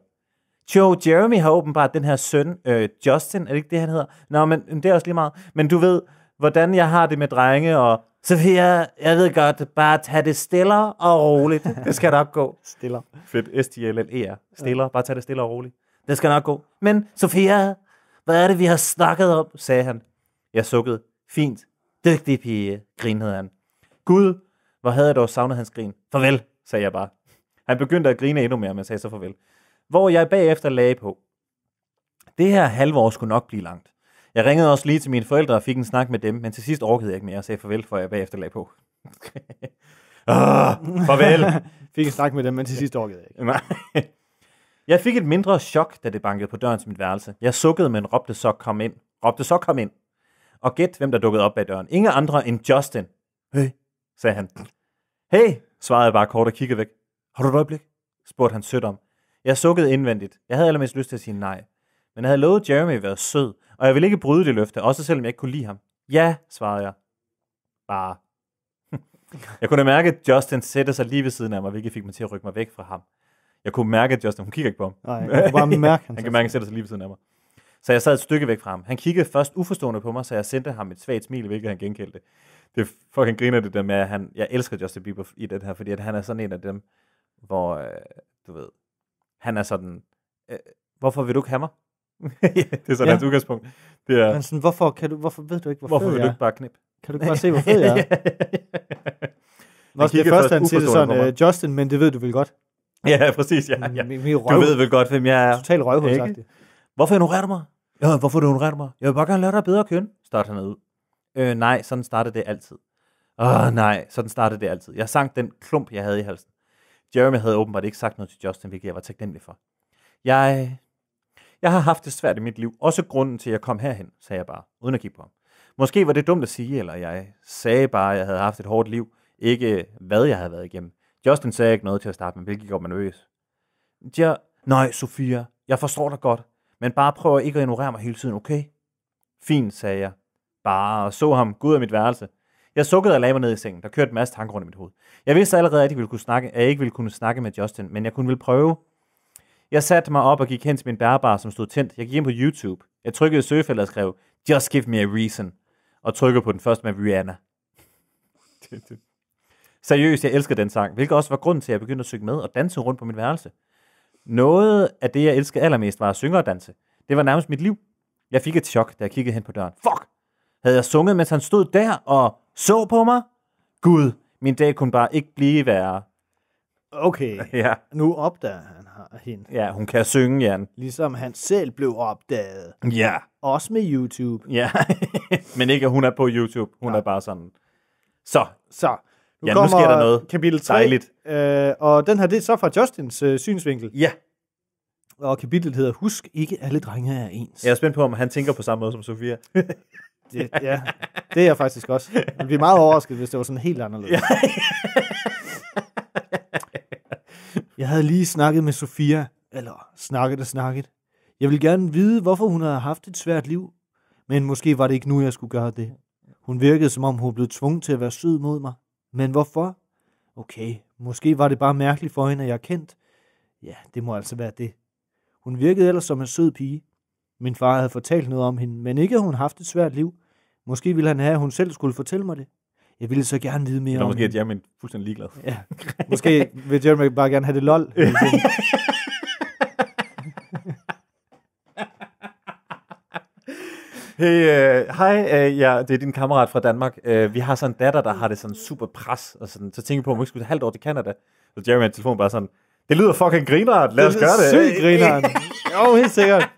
B: Joe Jeremy har åbenbart den her søn, øh, Justin, er det ikke det, han hedder? Nå, men men det er også lige meget. Men du ved, hvordan jeg har det med drenge, og Sofia, jeg ved godt, bare tag det stille og roligt. Det skal nok gå.
C: Stiller.
B: Fedt, S-T-L-L-E-R. Stiller, bare tag det stille og roligt. Det skal nok gå. Men Sofia, hvad er det, vi har snakket om, sagde han. Jeg sukkede. Fint. Dygtig pige, grinede han. Gud, hvor havde jeg dog savnet hans grin. Farvel, sagde jeg bare. Han begyndte at grine endnu mere, men sagde så farvel. Hvor jeg bagefter lagde på. Det her halvår skulle nok blive langt. Jeg ringede også lige til mine forældre og fik en snak med dem, men til sidst orkede jeg ikke mere og sagde farvel, for jeg bagefter lagde på. ah, farvel.
C: Fik en snak med dem, men til sidst orkede jeg ikke.
B: Nej. Jeg fik et mindre chok, da det bankede på døren til mit værelse. Jeg sukkede, men råbte så kom ind. Råbte så kom ind. Og gæt, hvem der dukkede op bag døren. Ingen andre end Justin. Hey, sagde han. Hey, svarede jeg bare kort og kiggede væk. Har du et øjeblik? spurgte han sødt om. Jeg sukkede indvendigt. Jeg havde allermest lyst til at sige nej. Men jeg havde lovet Jeremy at være sød, og jeg ville ikke bryde det løfte, også selvom jeg ikke kunne lide ham. Ja, svarede jeg. Bare. Jeg kunne mærke, at Justin sætte sig lige ved siden af mig, hvilket fik mig til at rykke mig væk fra ham. Jeg kunne mærke, at Justin, hun kigger ikke på ham.
C: Nej, jeg kunne bare mærke,
B: han kan mærke, at han sætter sig lige ved siden af mig. Så jeg sad et stykke væk fra ham. Han kiggede først uforstående på mig, så jeg sendte ham et svagt smil, hvilket han genkendte. Det er fucking griner det der med, at han, jeg elsker Justin Bieber i det her, fordi at han er sådan en af dem, hvor, øh, du ved, han er sådan, øh, hvorfor vil du ikke have mig? det er sådan
C: Ja.
B: hans udgangspunkt. Det er,
C: Men sådan, hvorfor, kan du, hvorfor ved du ikke, hvor
B: hvorfor
C: fed
B: vil
C: jeg
B: du ikke bare knip?
C: Kan du ikke bare se, hvor fed jeg er? Også det første,
B: først
C: han siger det sådan, øh, Justin, men det ved du vel godt.
B: ja, præcis. Ja, ja. Du ved vel godt, hvem jeg er.
C: total røvhulsagtig.
B: Hvorfor ignorerer du mig? Ja, hvorfor du ignorerer mig? Jeg vil bare gerne lære dig bedre at kende, starter han ud. Øh, nej, sådan startede det altid. Åh, nej, sådan startede det altid. Jeg sank den klump, jeg havde i halsen. Jeremy havde åbenbart ikke sagt noget til Justin, hvilket jeg var taknemmelig for. Jeg, jeg har haft det svært i mit liv. Også grunden til, at jeg kom herhen, sagde jeg bare, uden at kigge på ham. Måske var det dumt at sige, eller jeg sagde bare, at jeg havde haft et hårdt liv. Ikke hvad jeg havde været igennem. Justin sagde ikke noget til at starte med, hvilket gjorde mig nervøs. Ja, nej, Sofia, jeg forstår dig godt, men bare prøv ikke at ignorere mig hele tiden, okay? Fint, sagde jeg. Bare og så ham gud af mit værelse. Jeg sukkede og lagde mig ned i sengen. Der kørte en masse tanker rundt i mit hoved. Jeg vidste allerede, at jeg, ville kunne snakke, at jeg ikke ville kunne snakke med Justin, men jeg kunne vel prøve. Jeg satte mig op og gik hen til min bærbar, som stod tændt. Jeg gik ind på YouTube. Jeg trykkede søgefeltet og skrev, Just give me a reason. Og trykkede på den første med Rihanna. Seriøst, jeg elsker den sang, hvilket også var grunden til, at jeg begyndte at synge med og danse rundt på mit værelse. Noget af det, jeg elskede allermest, var at synge og danse. Det var nærmest mit liv. Jeg fik et chok, da jeg kiggede hen på døren. Fuck! Havde jeg sunget, mens han stod der og så på mig? Gud, min dag kunne bare ikke blive værre.
C: Okay,
B: Ja,
C: nu opdager han her- hende.
B: ja hun kan synge, Jan.
C: Ligesom han selv blev opdaget.
B: Ja,
C: Også med YouTube.
B: ja. Men ikke, at hun er på YouTube. Hun er bare sådan. Så,
C: Så, nu
B: Ja, nu sker der noget.
C: kapitel 3.
B: Dejligt.
C: Øh, og den her, det er så fra Justins øh, synsvinkel.
B: ja.
C: Og kapitlet hedder, husk ikke alle drenge er ens.
B: Jeg er spændt på, om han tænker på samme måde som Sofia.
C: Det, ja, det er jeg faktisk også. Jeg ville blive meget overrasket, hvis det var sådan helt anderledes. jeg havde lige snakket med Sofia, eller snakket og snakket. Jeg ville gerne vide, hvorfor hun havde haft et svært liv. Men måske var det ikke nu, jeg skulle gøre det. Hun virkede, som om hun blev tvunget til at være sød mod mig. Men hvorfor? Okay, måske var det bare mærkeligt for hende, at jeg er kendt. Ja, det må altså være det. Hun virkede ellers som en sød pige. Min far havde fortalt noget om hende, men ikke at hun haft et svært liv. Måske ville han have, at hun selv skulle fortælle mig det. Jeg ville så gerne vide mere
B: Eller
C: om
B: måske, at jeg er fuldstændig ligeglad.
C: Ja. Måske vil Jeremy bare gerne have det lol.
B: Hey, øh, hej, øh, ja, det er din kammerat fra Danmark. Øh, vi har sådan en datter, der har det sådan super pres, og sådan, så tænker vi på, om vi ikke skulle tage halvt år til Canada. Så Jeremy har telefonen bare sådan, det lyder fucking grineren, lad os gøre det.
C: Sygt grineren. Jo, helt sikkert.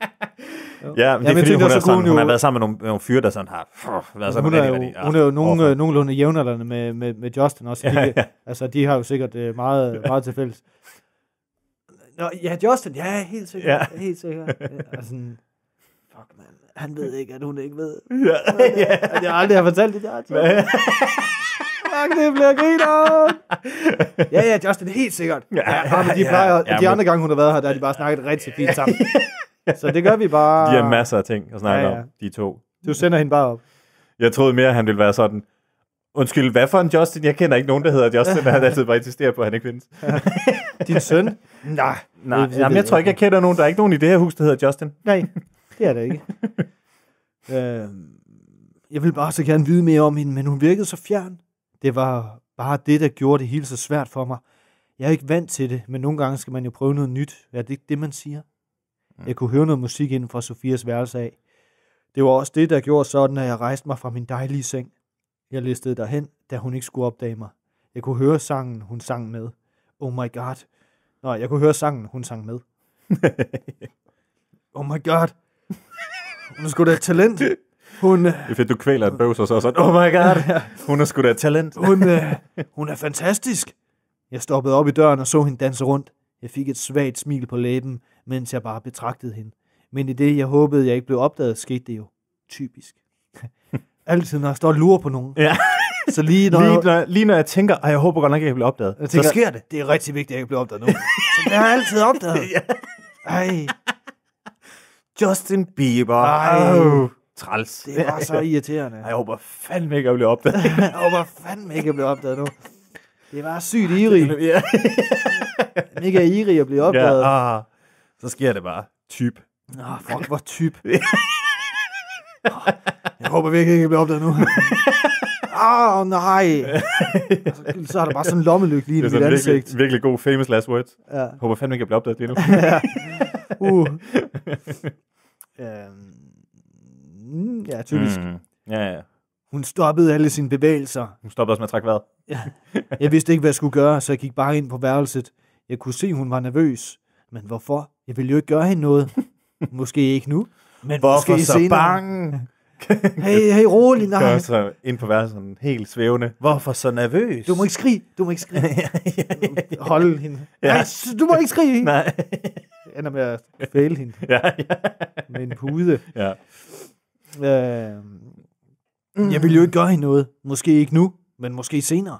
B: Ja, men det er
C: Jamen,
B: fordi,
C: jeg tænkte
B: hun, er sådan,
C: hun
B: hun har været sammen med nogle, nogle fyre, der sådan har pff, været sammen
C: Hun er,
B: med
C: jo,
B: rigtig, rigtig,
C: hun er jo nogen, øh, nogenlunde jævnaldrende med, med, med Justin også.
B: Ja,
C: De,
B: ja.
C: Altså, de har jo sikkert øh, meget, meget til fælles. Nå, ja, Justin, ja, helt sikkert.
B: Ja.
C: Ja. Helt sikkert. Ja, altså, fuck, man. Han ved ikke, at hun ikke ved.
B: Ja, ja.
C: At jeg aldrig har fortalt det der. Fuck, det bliver griner. Ja, ja, Justin, helt sikkert. Ja, ja, men de,
B: ja,
C: plejer,
B: ja,
C: de
B: men-
C: andre gange, hun har været her, der har de bare snakket rigtig fint sammen. Så det gør vi bare.
B: De har masser af ting at snakke
C: Ja, ja.
B: om, de to.
C: Du sender hende bare op.
B: Jeg troede mere, at han ville være sådan, undskyld, hvad for en Justin? Jeg kender ikke nogen, der hedder Justin, og han altid bare insisterer på, at han ikke findes.
C: Din søn? Nej.
B: Nej,
C: det- det
B: jamen, jeg tror ikke, jeg kender nogen. Der er ikke nogen i det her hus, der hedder Justin.
C: Nej, det er der ikke. øh, jeg vil bare så gerne vide mere om hende, men hun virkede så fjern. Det var bare det, der gjorde det hele så svært for mig. Jeg er ikke vant til det, men nogle gange skal man jo prøve noget nyt. Er det ikke det, man siger? Jeg kunne høre noget musik inden fra Sofias værelse af. Det var også det, der gjorde sådan, at jeg rejste mig fra min dejlige seng. Jeg listede derhen, da hun ikke skulle opdage mig. Jeg kunne høre sangen, hun sang med. Oh my god. Nå, jeg kunne høre sangen, hun sang med. oh my god. Hun er sgu da et talent. Hun,
B: Det er fedt, du kvæler et bøvs, og så sådan, oh my god, hun er sgu da et talent.
C: hun, øh, hun er fantastisk. Jeg stoppede op i døren og så hende danse rundt. Jeg fik et svagt smil på læben, mens jeg bare betragtede hende. Men i det, jeg håbede, jeg ikke blev opdaget, skete det jo. Typisk. Altid, når jeg står og lurer på nogen.
B: Ja.
C: Så lige når,
B: Lige,
C: jeg,
B: når, lige når jeg tænker, at jeg håber godt nok, at jeg bliver opdaget,
C: jeg
B: så
C: tænker,
B: sker det.
C: Det er rigtig vigtigt, at jeg ikke bliver opdaget nu. Så det har jeg altid opdaget. Ej,
B: Justin Bieber.
C: Ej.
B: Oh, træls.
C: det var så irriterende.
B: Ej, Jeg håber fandme ikke, at jeg bliver opdaget.
C: Jeg håber fandme ikke, at blive opdaget nu. Det var sygt iri.
B: ja.
C: Mega iri at blive opdaget.
B: ja, ah, så sker det bare. Typ.
C: Nå, fuck, hvor typ. Jeg håber virkelig ikke, jeg bliver opdaget nu. Åh, oh, nej. Og Så, så er der bare sådan en lommelygte lige i
B: Det
C: mit ansigt.
B: virkelig, virkelig god famous last words.
C: Ja.
B: Jeg håber fandme ikke, jeg bliver opdaget lige nu.
C: Uh. øhm, ja, typisk. Mm.
B: Ja, ja.
C: Hun stoppede alle sine bevægelser.
B: Hun stopper også med at trække vejret.
C: Jeg vidste ikke, hvad jeg skulle gøre, så jeg gik bare ind på værelset. Jeg kunne se, hun var nervøs. Men hvorfor? Jeg ville jo ikke gøre hende noget. Måske ikke nu. Men
B: Hvorfor
C: måske
B: så
C: senere.
B: bange?
C: Hey, hey, rolig, nej.
B: Gør så ind på værelset sådan helt svævende. Hvorfor så nervøs?
C: Du må ikke skrige, du må ikke skrige. Holde hende.
B: Ja.
C: Ja. Nej, du må ikke skrige.
B: Nej.
C: Jeg ender med at fæle hende
B: ja, ja.
C: med en pude.
B: ja.
C: Øh, jeg vil jo ikke gøre hende noget. Måske ikke nu, men måske senere.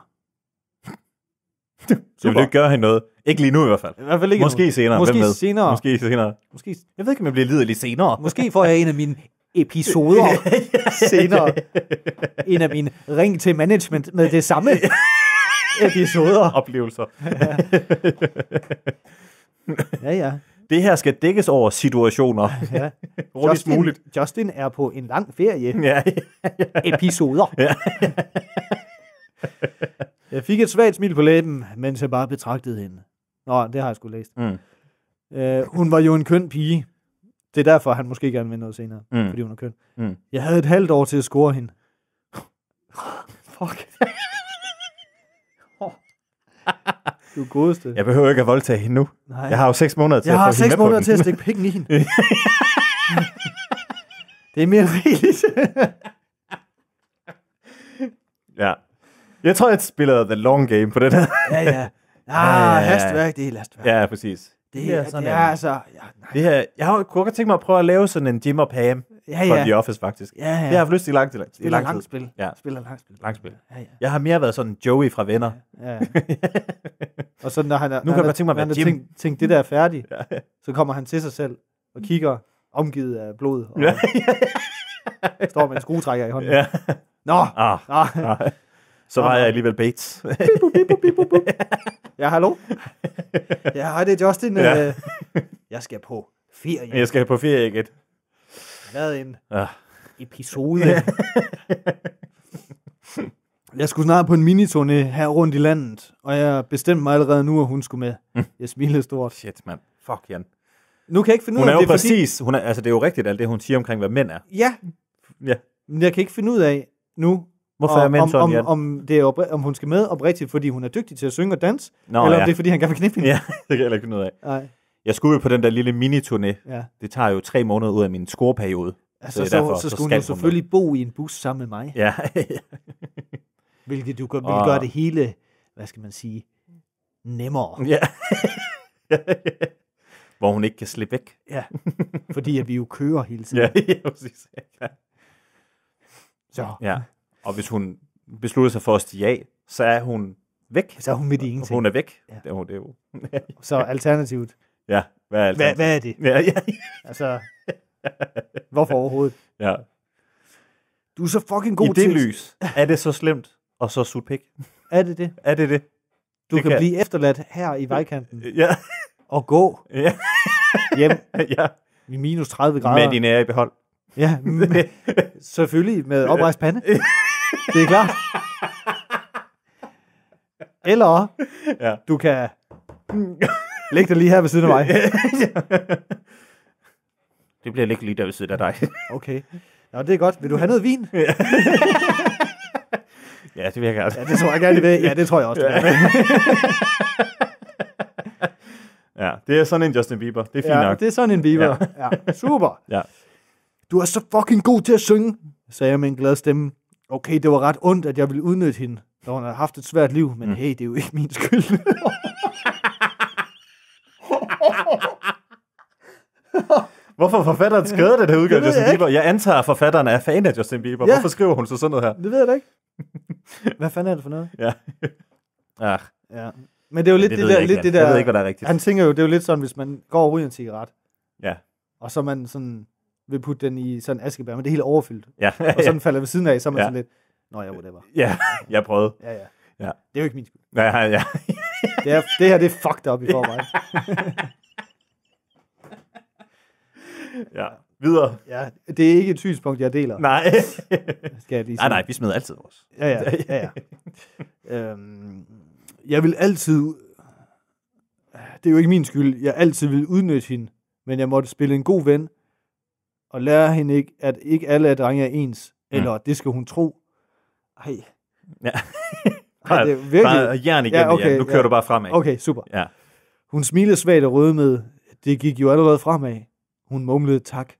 B: Så vil du ikke gøre hende noget. Ikke lige nu i hvert fald.
C: I hvert fald ikke
B: Måske
C: nu.
B: senere.
C: Måske
B: Hvem ved?
C: senere.
B: Måske senere.
C: Måske,
B: Jeg ved ikke, om jeg bliver lidelig senere.
C: måske får jeg en af mine episoder senere. En af mine ring til management med det samme episoder.
B: Oplevelser.
C: Ja, ja.
B: Det her skal dækkes over situationer.
C: Ja.
B: Hurtigst
C: Justin,
B: muligt.
C: Justin er på en lang ferie.
B: Ja,
C: Episoder.
B: Ja.
C: Jeg fik et svagt smil på læben, mens jeg bare betragtede hende. Nå, det har jeg sgu læst.
B: Mm.
C: Øh, hun var jo en køn pige. Det er derfor, han måske gerne vil noget senere,
B: Mm.
C: fordi hun er køn.
B: Mm.
C: Jeg havde et halvt år til at score hende. Fuck. du godeste.
B: Jeg behøver ikke at voldtage hende nu.
C: Nej.
B: Jeg har jo seks måneder til
C: jeg
B: at
C: har
B: få hende
C: seks
B: med på
C: måneder til at stikke pikken i hende. det er mere rigeligt.
B: Ja. Jeg tror, jeg spiller the long game på den her.
C: ja, ja. Ah,
B: ja, ja.
C: hastværk, det er lastværk.
B: ja, præcis.
C: det, er,
B: sådan
C: det er
B: en-
C: altså... Ja, nej.
B: Det her, jeg har kunne godt tænke mig at prøve at lave sådan en Jim og Pam
C: ja,
B: for
C: ja.
B: The Office, faktisk.
C: ja, ja.
B: Det har jeg haft lyst til i lang tid.
C: Spiller
B: lang
C: langt
B: tid.
C: spil.
B: Ja.
C: Spiller langt spil.
B: Langt spil.
C: Ja, ja.
B: Jeg har mere været sådan Joey fra Venner.
C: ja. Og så når han er,
B: Nu kan jeg tænke mig at
C: når han
B: være Jim.
C: tænkt, tænkt, det der er færdigt,
B: Ja.
C: så kommer han til sig selv og kigger omgivet af blod og
B: Ja.
C: står med en skruetrækker i hånden.
B: ja.
C: Nå,
B: Ah,
C: ah,
B: ah. Så var jeg alligevel Bates.
C: ja, hallo? Ja, hej, det er Justin.
B: Ja.
C: Ja. Jeg skal på ferie.
B: jeg skal på ferie igen.
C: Hvad en
B: Ah.
C: episode. jeg skulle snart på en miniturné her rundt i landet, og jeg bestemte mig allerede nu, at hun skulle med.
B: Mm.
C: Jeg smilede stort.
B: Shit, mand. Fuck, Jan.
C: Nu kan jeg ikke finde ud
B: Hun
C: af,
B: er jo
C: det er fordi...
B: præcis, hun er, altså det er jo rigtigt alt det, hun siger omkring, hvad mænd er.
C: Ja,
B: Ja.
C: men jeg kan ikke finde ud af nu,
B: Hvorfor
C: om,
B: er mænd
C: om,
B: sådan,
C: om,
B: Jan?
C: om, det er opri- om hun skal med oprigtigt, fordi hun er dygtig til at synge og danse,
B: Nå,
C: eller om
B: ja.
C: det er, fordi han gerne vil knippe hende.
B: Ja, det kan jeg heller ikke finde ud af.
C: Nej,
B: Jeg skulle jo på den der lille mini-turné.
C: ja.
B: Det tager jo tre måneder ud af min scoreperiode.
C: Altså, så, så,
B: derfor,
C: så,
B: så
C: skulle hun jo selvfølgelig bo i en bus sammen med mig,
B: Ja,
C: hvilket du gør, vil
B: Og-
C: gøre det hele, hvad skal man sige, nemmere.
B: ja. Hvor hun ikke kan slippe væk.
C: Ja, fordi at vi jo kører hele tiden.
B: Ja, ja præcis. Ja.
C: Så,
B: ja. Og hvis hun beslutter sig for at stige af, så er hun væk.
C: så er hun midt i ingenting.
B: Hun er væk.
C: Ja.
B: Det er, jo- det er jo.
C: Så alternativet,
B: ja, hvad er alt?
C: hvad, hvad er det?
B: Ja, ja,
C: Altså, hvorfor overhovedet?
B: ja.
C: Du er så fucking god
B: I det
C: til...
B: lys, er det så slemt og så sut pik?
C: Er det det?
B: Er det det?
C: Du
B: Det
C: kan,
B: kan-
C: blive efterladt her i vejkanten
B: Ja,
C: og gå
B: ja,
C: hjem
B: ja.
C: i minus 30 grader.
B: Med din ære i behold.
C: Ja, med, selvfølgelig med oprejst pande. Det er klart. Eller
B: Ja.
C: du kan lægge dig lige her ved siden af mig.
B: Det bliver lidt lige der ved siden af dig.
C: Okay. Nå, det er godt. Vil du have noget vin?
B: ja, det vil jeg gerne.
C: Ja, det tror jeg gerne, det vil. Ja, det tror jeg også. det.
B: Ja, det er sådan en Justin Bieber. Det er fint
C: Ja,
B: nok.
C: det er sådan en Bieber. Ja. ja. Super.
B: Ja.
C: Du er så fucking god til at synge, sagde jeg med en glad stemme. Okay, det var ret ondt, at jeg ville udnytte hende, da hun havde haft et svært liv, men mm. hey, det er jo ikke min skyld.
B: Hvorfor forfatteren skrevet det her udgave Justin
C: jeg
B: Bieber? Jeg antager, at forfatteren er fan af Justin Bieber.
C: Ja.
B: Hvorfor skriver hun så sådan noget her?
C: det ved jeg da ikke. Hvad fanden er det for noget?
B: Ja. Ach,
C: Ja. Men det er jo lidt
B: det,
C: det, der,
B: ikke,
C: lidt det der,
B: Jeg ved ikke, hvad der er rigtigt.
C: han tænker jo, det er jo lidt sådan, hvis man går og ryger en cigaret,
B: Ja.
C: og så man sådan vil putte den i sådan en askebær, men det er helt overfyldt,
B: Ja.
C: og sådan falder ved siden af, så er man
B: Ja.
C: sådan lidt, nå ja, whatever.
B: ja, jeg prøvede.
C: Ja, ja.
B: Ja.
C: Det er jo ikke min skyld.
B: Ja, ja.
C: Det, er, det her, det er fucked up i forvejen.
B: ja. Videre.
C: Ja, det er ikke et synspunkt, jeg deler,
B: Nej.
C: skal jeg lige
B: nej, nej, vi smider altid vores.
C: Ja, ja, ja, ja. øhm, jeg vil altid... Det er jo ikke min skyld. Jeg altid vil udnytte hende, men jeg måtte spille en god ven, og lære hende ikke, at ikke alle er drenge er ens,
B: Mm.
C: eller det skal hun tro. Ej,
B: Ja.
C: ej det er virkelig...
B: Bare jern igennem,
C: Ja, okay,
B: ja, Nu kører
C: ja.
B: du bare fremad.
C: Okay, super.
B: Ja.
C: Hun smilede svagt og røde med, det gik jo allerede fremad. Hun mumlede tak.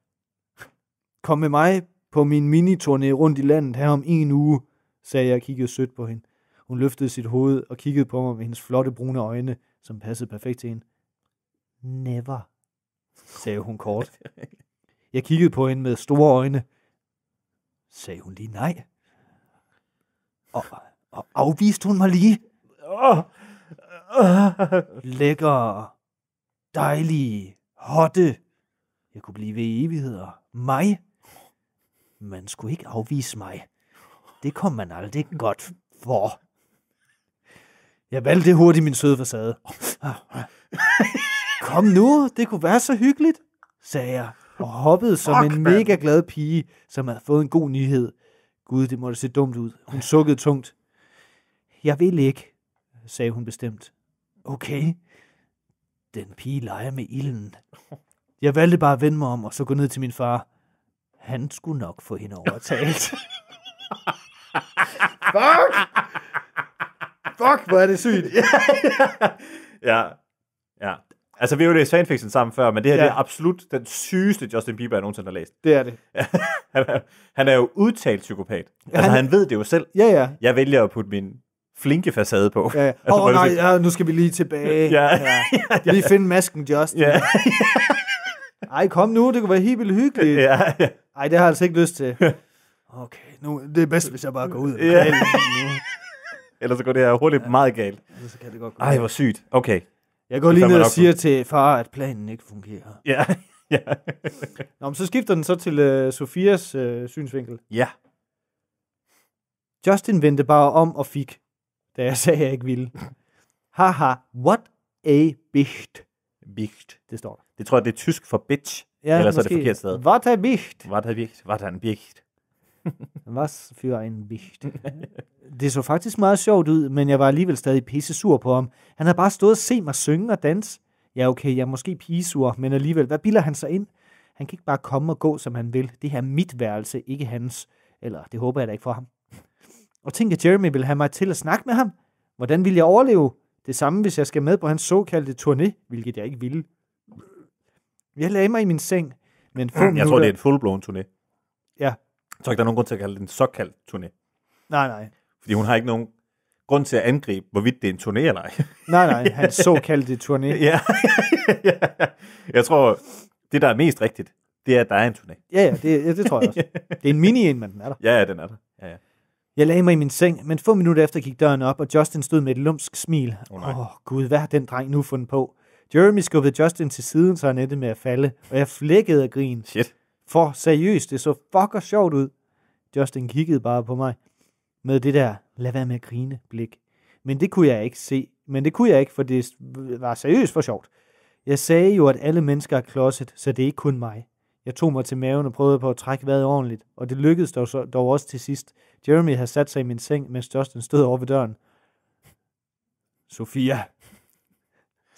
C: Kom med mig på min miniturné rundt i landet her om en uge, sagde jeg og kiggede sødt på hende. Hun løftede sit hoved og kiggede på mig med hendes flotte brune øjne, som passede perfekt til hende. Never, sagde hun kort. Jeg kiggede på hende med store øjne. Sagde hun lige nej? Og, og afviste hun mig lige?
B: Åh.
C: Lækker, dejlige, hotte. Jeg kunne blive ved i evigheder. Mig? Man skulle ikke afvise mig. Det kom man aldrig godt for. Jeg valgte hurtigt min søde facade. kom nu, det kunne være så hyggeligt, sagde jeg, og hoppede som
B: Fuck,
C: en mega glad pige, som havde fået en god nyhed. Gud, det måtte se dumt ud. Hun sukkede tungt. Jeg vil ikke, sagde hun bestemt. Okay, den pige leger med ilden. Jeg valgte bare at vende mig om og så gå ned til min far. Han skulle nok få hende overtalt. Fuck! Fuck, hvor er det sygt.
B: ja. Ja. Altså, vi har jo læst fanfiction sammen før, men det her
C: Ja.
B: ja. det er absolut den sygeste Justin Bieber, jeg nogensinde har læst.
C: Det er det.
B: han, er, han er jo udtalt psykopat. Altså,
C: han-
B: han ved det jo selv.
C: Ja, ja.
B: Jeg vælger at putte min flinke facade på.
C: Ja, ja.
B: Altså,
C: Åh
B: hvor
C: oh, nej, ja, nu skal vi lige tilbage.
B: Ja.
C: ja. Lige finde masken, Justin.
B: Ja,
C: Ej, kom nu, det kunne være helt vildt hyggeligt.
B: ja, ja.
C: Ej, det har jeg altså ikke lyst til. Okay, nu, det er bedst, hvis jeg bare går ud
B: Ja. Ellers så går det her hurtigt meget galt.
C: Så kan det godt gå.
B: Ej, hvor sygt. Okay.
C: Jeg går lige ned og siger til far, at planen ikke fungerer.
B: Ja. ja.
C: Nå, men så skifter den så til uh, Sofias uh, synsvinkel.
B: ja.
C: Justin vendte bare om og fik, da jeg sagde, at jeg ikke ville. Haha, what a bicht.
B: Bicht.
C: Det står der.
B: Det tror jeg, det er tysk for bitch. Ellers er det forkert sted.
C: What a bicht.
B: Hvad er bicht? Er en bicht?
C: Was für ein Bicht. det så faktisk meget sjovt ud, men jeg var alligevel stadig pisse sur på ham. Han havde bare stået og set mig synge og danse. Ja, okay, jeg er måske pigesur, men alligevel, hvad bilder han sig ind? Han kan ikke bare komme og gå, som han vil. Det her er mit værelse, ikke hans. Eller det håber jeg da ikke for ham. Og tænk, at Jeremy vil have mig til at snakke med ham. Hvordan vil jeg overleve? Det samme, hvis jeg skal med på hans såkaldte turné, hvilket jeg ikke ville. Jeg lagde mig i min seng, men få
B: Jeg tror,
C: minutter...
B: det er en full-blown turné. Jeg tror ikke, der er nogen grund til at kalde det en såkaldt turné.
C: Nej, nej.
B: Fordi hun har ikke nogen grund til at angribe, hvorvidt det er en turné eller ej.
C: Nej, nej, hans såkaldte turné.
B: ja. ja. Jeg tror, det der er mest rigtigt, det er, at der er en turné.
C: Ja, ja, det, ja, det tror jeg også. Det er en mini-en, men den er der.
B: Ja, ja, den er der. Ja, ja.
C: Jeg lagde mig i min seng, men få minutter efter gik døren op, og Justin stod med et lumsk smil. Åh,
B: nej.
C: oh, gud, hvad har den dreng nu fundet på? Jeremy skubbede Justin til siden, så han endte med at falde, og jeg flækkede af grin.
B: Shit.
C: For seriøst, det så fucker sjovt ud. Justin kiggede bare på mig med det der, lad være med at grine blik. Men det kunne jeg ikke se. Men det kunne jeg ikke, for det var seriøst for sjovt. Jeg sagde jo, at alle mennesker er klodset, så det er ikke kun mig. Jeg tog mig til maven og prøvede på at trække vejret ordentligt, og det lykkedes dog, så, dog også til sidst. Jeremy havde sat sig i min seng, mens Justin stod over ved døren. Sofia,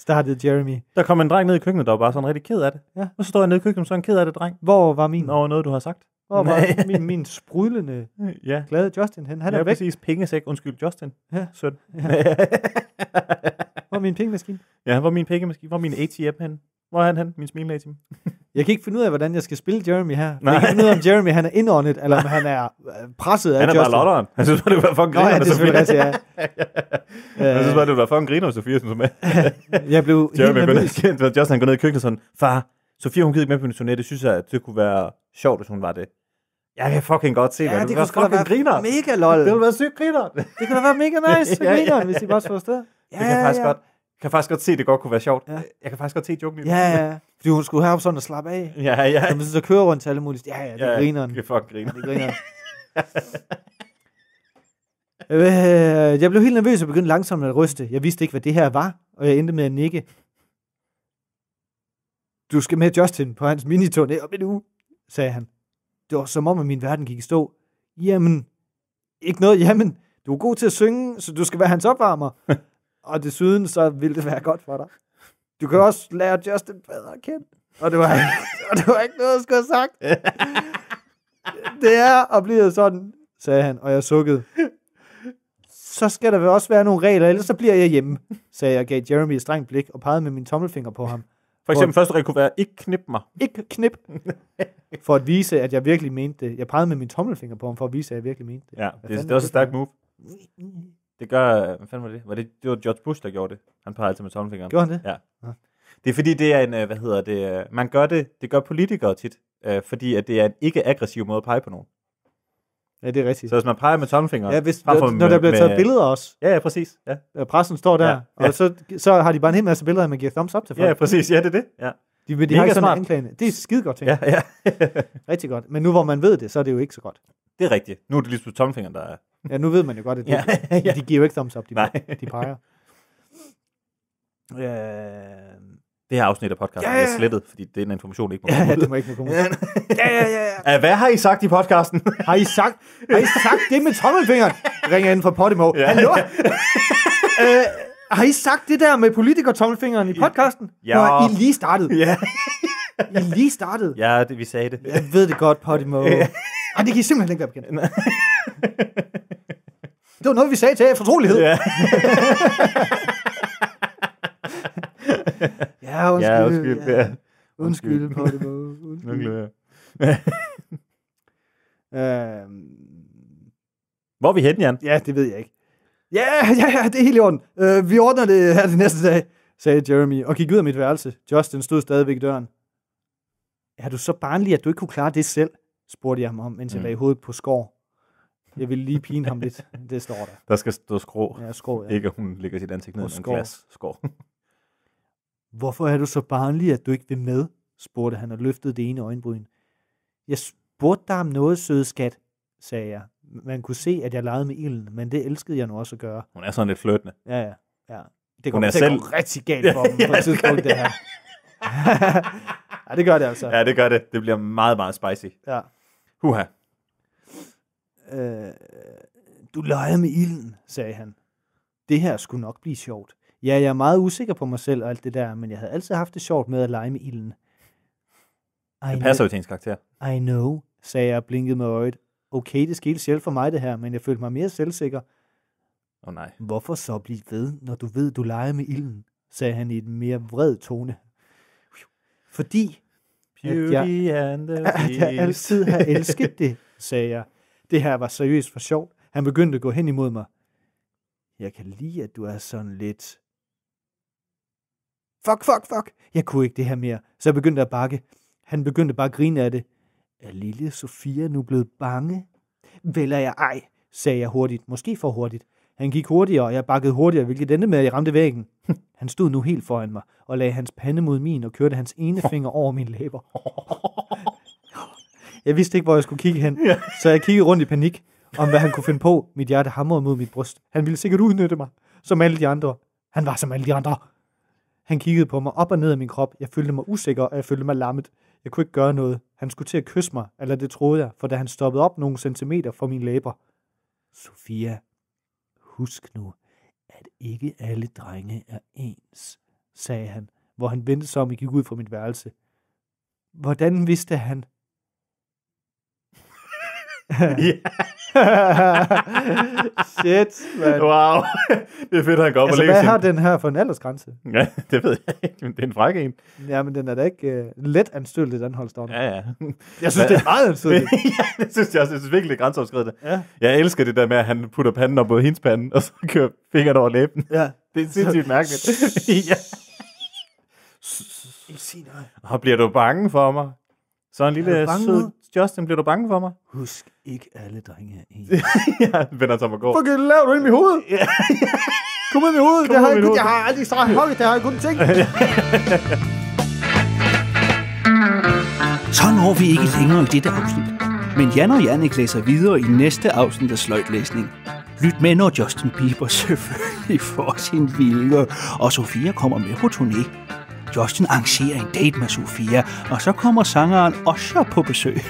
C: startede Jeremy.
B: Der kom en dreng ned i køkkenet, der var bare sådan rigtig ked af det.
C: Ja.
B: Og så står jeg nede i køkkenet, så er han ked af det, dreng.
C: Hvor var min,
B: Over noget, du har sagt.
C: hvor var min, min sprudlende,
B: Ja.
C: glade Justin? Han, han er
B: ja,
C: væk.
B: præcis. Pengesæk. Undskyld, Justin.
C: Ja.
B: Søn.
C: Hvor er min pengemaskine?
B: ja, hvor er min pengemaskine? Hvor er min ATM hen? Hvor er han hen? Min smilende ATM?
C: Jeg kan ikke finde ud af, hvordan jeg skal spille Jeremy her.
B: Nej.
C: Jeg kan ikke finde ud af, om Jeremy han er indåndet, eller om han er øh, presset af
B: Han er
C: Justin.
B: bare lotteren. Han synes bare, det var fucking
C: Nå ja,
B: griner,
C: det er selvfølgelig rigtigt, ja.
B: Han synes bare, det var fucking griner, Sofia, som med.
C: Jeg blev helt
B: Jeremy går
C: nervøs.
B: ned, Justin går ned i køkkenet sådan, far, Sofia hun gider ikke med på en turné, det synes jeg, at det kunne være sjovt, hvis hun var det. Jeg kan fucking godt se,
C: Ja,
B: hvad
C: det
B: det
C: kunne sgu da
B: griner.
C: mega lol.
B: Det ville være sygt griner.
C: Det kunne da være mega nice,
B: Ja,
C: ja,
B: ja,
C: ja, hvis de bare slår afsted. Ja,
B: Det kan jeg faktisk godt. Kan faktisk godt se, at det godt kunne være sjovt.
C: Ja.
B: Jeg kan faktisk godt se joken i det.
C: Ja, ja. Fordi hun skulle herop sådan og slappe af.
B: ja, ja.
C: Så man så kører rundt til alle mulige. Ja, ja, det er grineren.
B: Det fucking griner.
C: Det griner. Øh, Jeg blev helt nervøs og begyndte langsomt at ryste. Jeg vidste ikke, hvad det her var, og jeg endte med at nikke. Du skal med Justin på hans miniturné om en uge, sagde han. Det var som om, at min verden gik i stå. Jamen, ikke noget jamen. Du er god til at synge, så du skal være hans opvarmer. og desuden, så vil det være godt for dig. Du kan også lære Justin bedre at kende. Og det var, og det var ikke noget, jeg skulle have sagt. det er og bliver sådan, sagde han, og jeg sukkede. Så skal der vel også være nogle regler, ellers så bliver jeg hjemme, sagde jeg og gav Jeremy et strengt blik og pegede med min tommelfinger på ham.
B: For eksempel første regel kunne være, ikke knip mig.
C: Ikke knip. For at vise, at jeg virkelig mente det. Jeg pegede med min tommelfinger på ham, for at vise, at jeg virkelig mente det.
B: Ja, det, det er også et stærkt move. Det gør, hvad fanden var det? Var det, det var George Bush, der gjorde det. Han peger altid med tommelfingeren.
C: Gjorde han det?
B: Ja. Det er fordi, det er en, øh, hvad hedder det, øh, man gør det, det gør politikere tit, øh, fordi at det er en ikke-aggressiv måde at pege på nogen.
C: Ja, det er rigtigt.
B: Så hvis man peger med tommelfingeren,
C: Ja, hvis, når, når der bliver taget billeder også,
B: Ja, ja, præcis. Ja,
C: pressen står der,
B: Ja,
C: ja, og så, så har de bare en hel masse billeder, man giver thumbs up til folk.
B: ja præcis. Ja, det er det. Ja,
C: De, de har ikke sådan
B: smart.
C: en anklagende. Det er skide godt ting.
B: ja, ja.
C: Rigtig godt. Men nu hvor man ved det, så er det jo ikke så godt.
B: det er rigtigt. Nu er det lige på tommelfingeren, der er...
C: Ja, nu ved man jo godt, at det,
B: Ja,
C: ja,
B: ja.
C: de giver jo ikke thumbs up, de,
B: Nej.
C: de peger. Øh,
B: Det her afsnit af podcasten
C: Ja,
B: ja,
C: ja, ja.
B: er slettet, fordi det er en information, ikke må
C: Ja,
B: komme
C: ja,
B: ud.
C: det må ikke komme ud. Ja, ja, ja, ja.
B: Ja, Hvad har I sagt i podcasten?
C: Har I sagt, har I sagt det med tommelfingeren? Ringer ind fra Podimo. Ja. Hallo? øh, har I sagt det der med politiker-tommelfingeren i podcasten?
B: Ja.
C: Nå, I lige startet.
B: ja.
C: I lige startet.
B: ja, det, vi sagde det.
C: Jeg ved det godt, Podimo. Ej, det kan I simpelthen ikke være bekendt. Det var noget, vi sagde til jer i fortrolighed.
B: Ja.
C: Ja, undskyld.
B: Ja, undskyld. Ja.
C: Undskyld, Podimo. Undskyld. Øhm,
B: Hvor er vi henne, Jan?
C: Ja, det ved jeg ikke. Ja, ja, ja, det er helt i orden. Øh, vi ordner det her det næste dag, sagde Jeremy, og gik ud af mit værelse. Justin stod stadigvæk i døren. Er du så barnlig, at du ikke kunne klare det selv? Spurgte jeg ham om, mens jeg
B: Mm.
C: lagde hovedet på skår. Jeg ville lige pine ham lidt. Det står der.
B: Der skal stå skrå.
C: Ja, skår, ja.
B: Ikke at hun lægger sit ansigt ned med en glas skår.
C: Hvorfor er du så barnlig, at du ikke vil med? spurgte han og løftede det ene øjenbryn. Jeg spurgte dig om noget, søde skat, sagde jeg. Man kunne se, at jeg legede med ilden, men det elskede jeg nu også at gøre.
B: Hun er sådan lidt flirtende.
C: Ja, ja. ja. Det kommer
B: er
C: til at
B: selv-
C: gå rigtig galt for dem
B: Ja,
C: på et
B: det
C: tidspunkt,
B: gør
C: det her. ja, det gør det altså.
B: Ja, det gør det. Det bliver meget, meget spicy.
C: Ja.
B: Huha.
C: Øh, du leger med ilden, sagde han. Det her skulle nok blive sjovt. Ja, jeg er meget usikker på mig selv og alt det der, men jeg havde altid haft det sjovt med at lege med ilden. I
B: Det passer jo til hendes karakter.
C: I know, sagde jeg og blinkede med øjet. Okay, det skete selv for mig det her, men jeg følte mig mere selvsikker.
B: Åh oh, nej.
C: Hvorfor så blive ved, når du ved, du leger med ilden? sagde han i en mere vred tone. Fordi At jeg-
B: Beauty and the
C: at jeg altid har elsket det, sagde jeg. Det her var seriøst for sjovt. Han begyndte at gå hen imod mig. Jeg kan lide, at du er sådan lidt... Fuck, fuck, fuck. Jeg kunne ikke det her mere, så jeg begyndte at bakke. Han begyndte bare at grine af det. Er lille Sofia nu blevet bange? Vel er jeg ej, sagde jeg hurtigt. Måske for hurtigt. Han gik hurtigere, og jeg bakkede hurtigere, hvilket endte med, at jeg ramte væggen. Han stod nu helt foran mig, og lagde hans pande mod min, og kørte hans ene finger over mine læber. Jeg vidste ikke, hvor jeg skulle kigge hen, så jeg kiggede rundt i panik, om hvad han kunne finde på. Mit hjerte hamrede mod mit bryst. Han ville sikkert udnytte mig, som alle de andre. Han var som alle de andre. Han kiggede på mig op og ned af min krop. Jeg følte mig usikker, og jeg følte mig lammet. Jeg kunne ikke gøre noget. Han skulle til at kysse mig, eller det troede jeg, for da han stoppede op nogle centimeter fra mine læber. Sofia, husk nu, at ikke alle drenge er ens, sagde han, hvor han vendte sig om og gik ud fra mit værelse. Hvordan vidste han? Shit, man.
B: Wow. det er fedt, at han går op
C: Altså,
B: og
C: hvad har den her for en aldersgrænse?
B: Ja, det ved jeg ikke, men det er en fræk en.
C: Ja, men den er da ikke uh, let anstødeligt, den holdstorm.
B: Ja, ja.
C: Jeg synes, det er meget anstødeligt.
B: ja, det synes jeg også. Jeg synes virkelig, det er grænseoverskridende.
C: Ja,
B: Jeg elsker det der med, at han putter panden op mod hendes pande, og så kører fingeren over læben.
C: ja.
B: Det er sindssygt mærkeligt. ja.
C: Ikke sige noget.
B: Og bliver du bange for mig? Så en lille sød? Justin, bliver du bange for mig?
C: Husk, ikke alle drenge er
B: ja, vender sig om og går.
C: Fuck, det laver du ind i mit hoved?
B: Ja.
C: Kom ud i mit hoved.
B: Kom
C: Det har jeg,
B: mit
C: kun,
B: hoved.
C: jeg har aldrig streget hokket, det har jeg kun tænkt.
A: Så når vi ikke længere i dette afsnit. Men Jan og Jannik læser videre i næste afsnit af sløjtlæsning. Lyt med, når Justin Bieber selvfølgelig får sin vilje, og Sofia kommer med på turné. Justin arrangerer en date med Sofia, og så kommer sangeren Osher på besøg.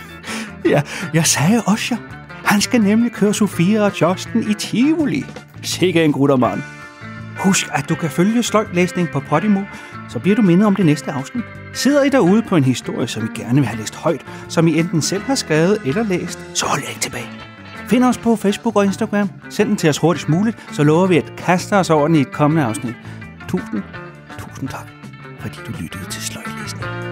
A: Ja, jeg sagde Osher. Han skal nemlig køre Sofia og Justin i Tivoli. Sikke en gruttermand. Husk, at du kan følge sløjtlæsning på Podimo, så bliver du mindet om det næste afsnit. Sidder I derude på en historie, som I gerne vil have læst højt, som I enten selv har skrevet eller læst, så hold ikke tilbage. Find os på Facebook og Instagram. Send den til os hurtigst muligt, så lover vi at kaste os over den i et kommende afsnit. Tusind, tusind tak, fordi du lyttede til Sløjtlisten.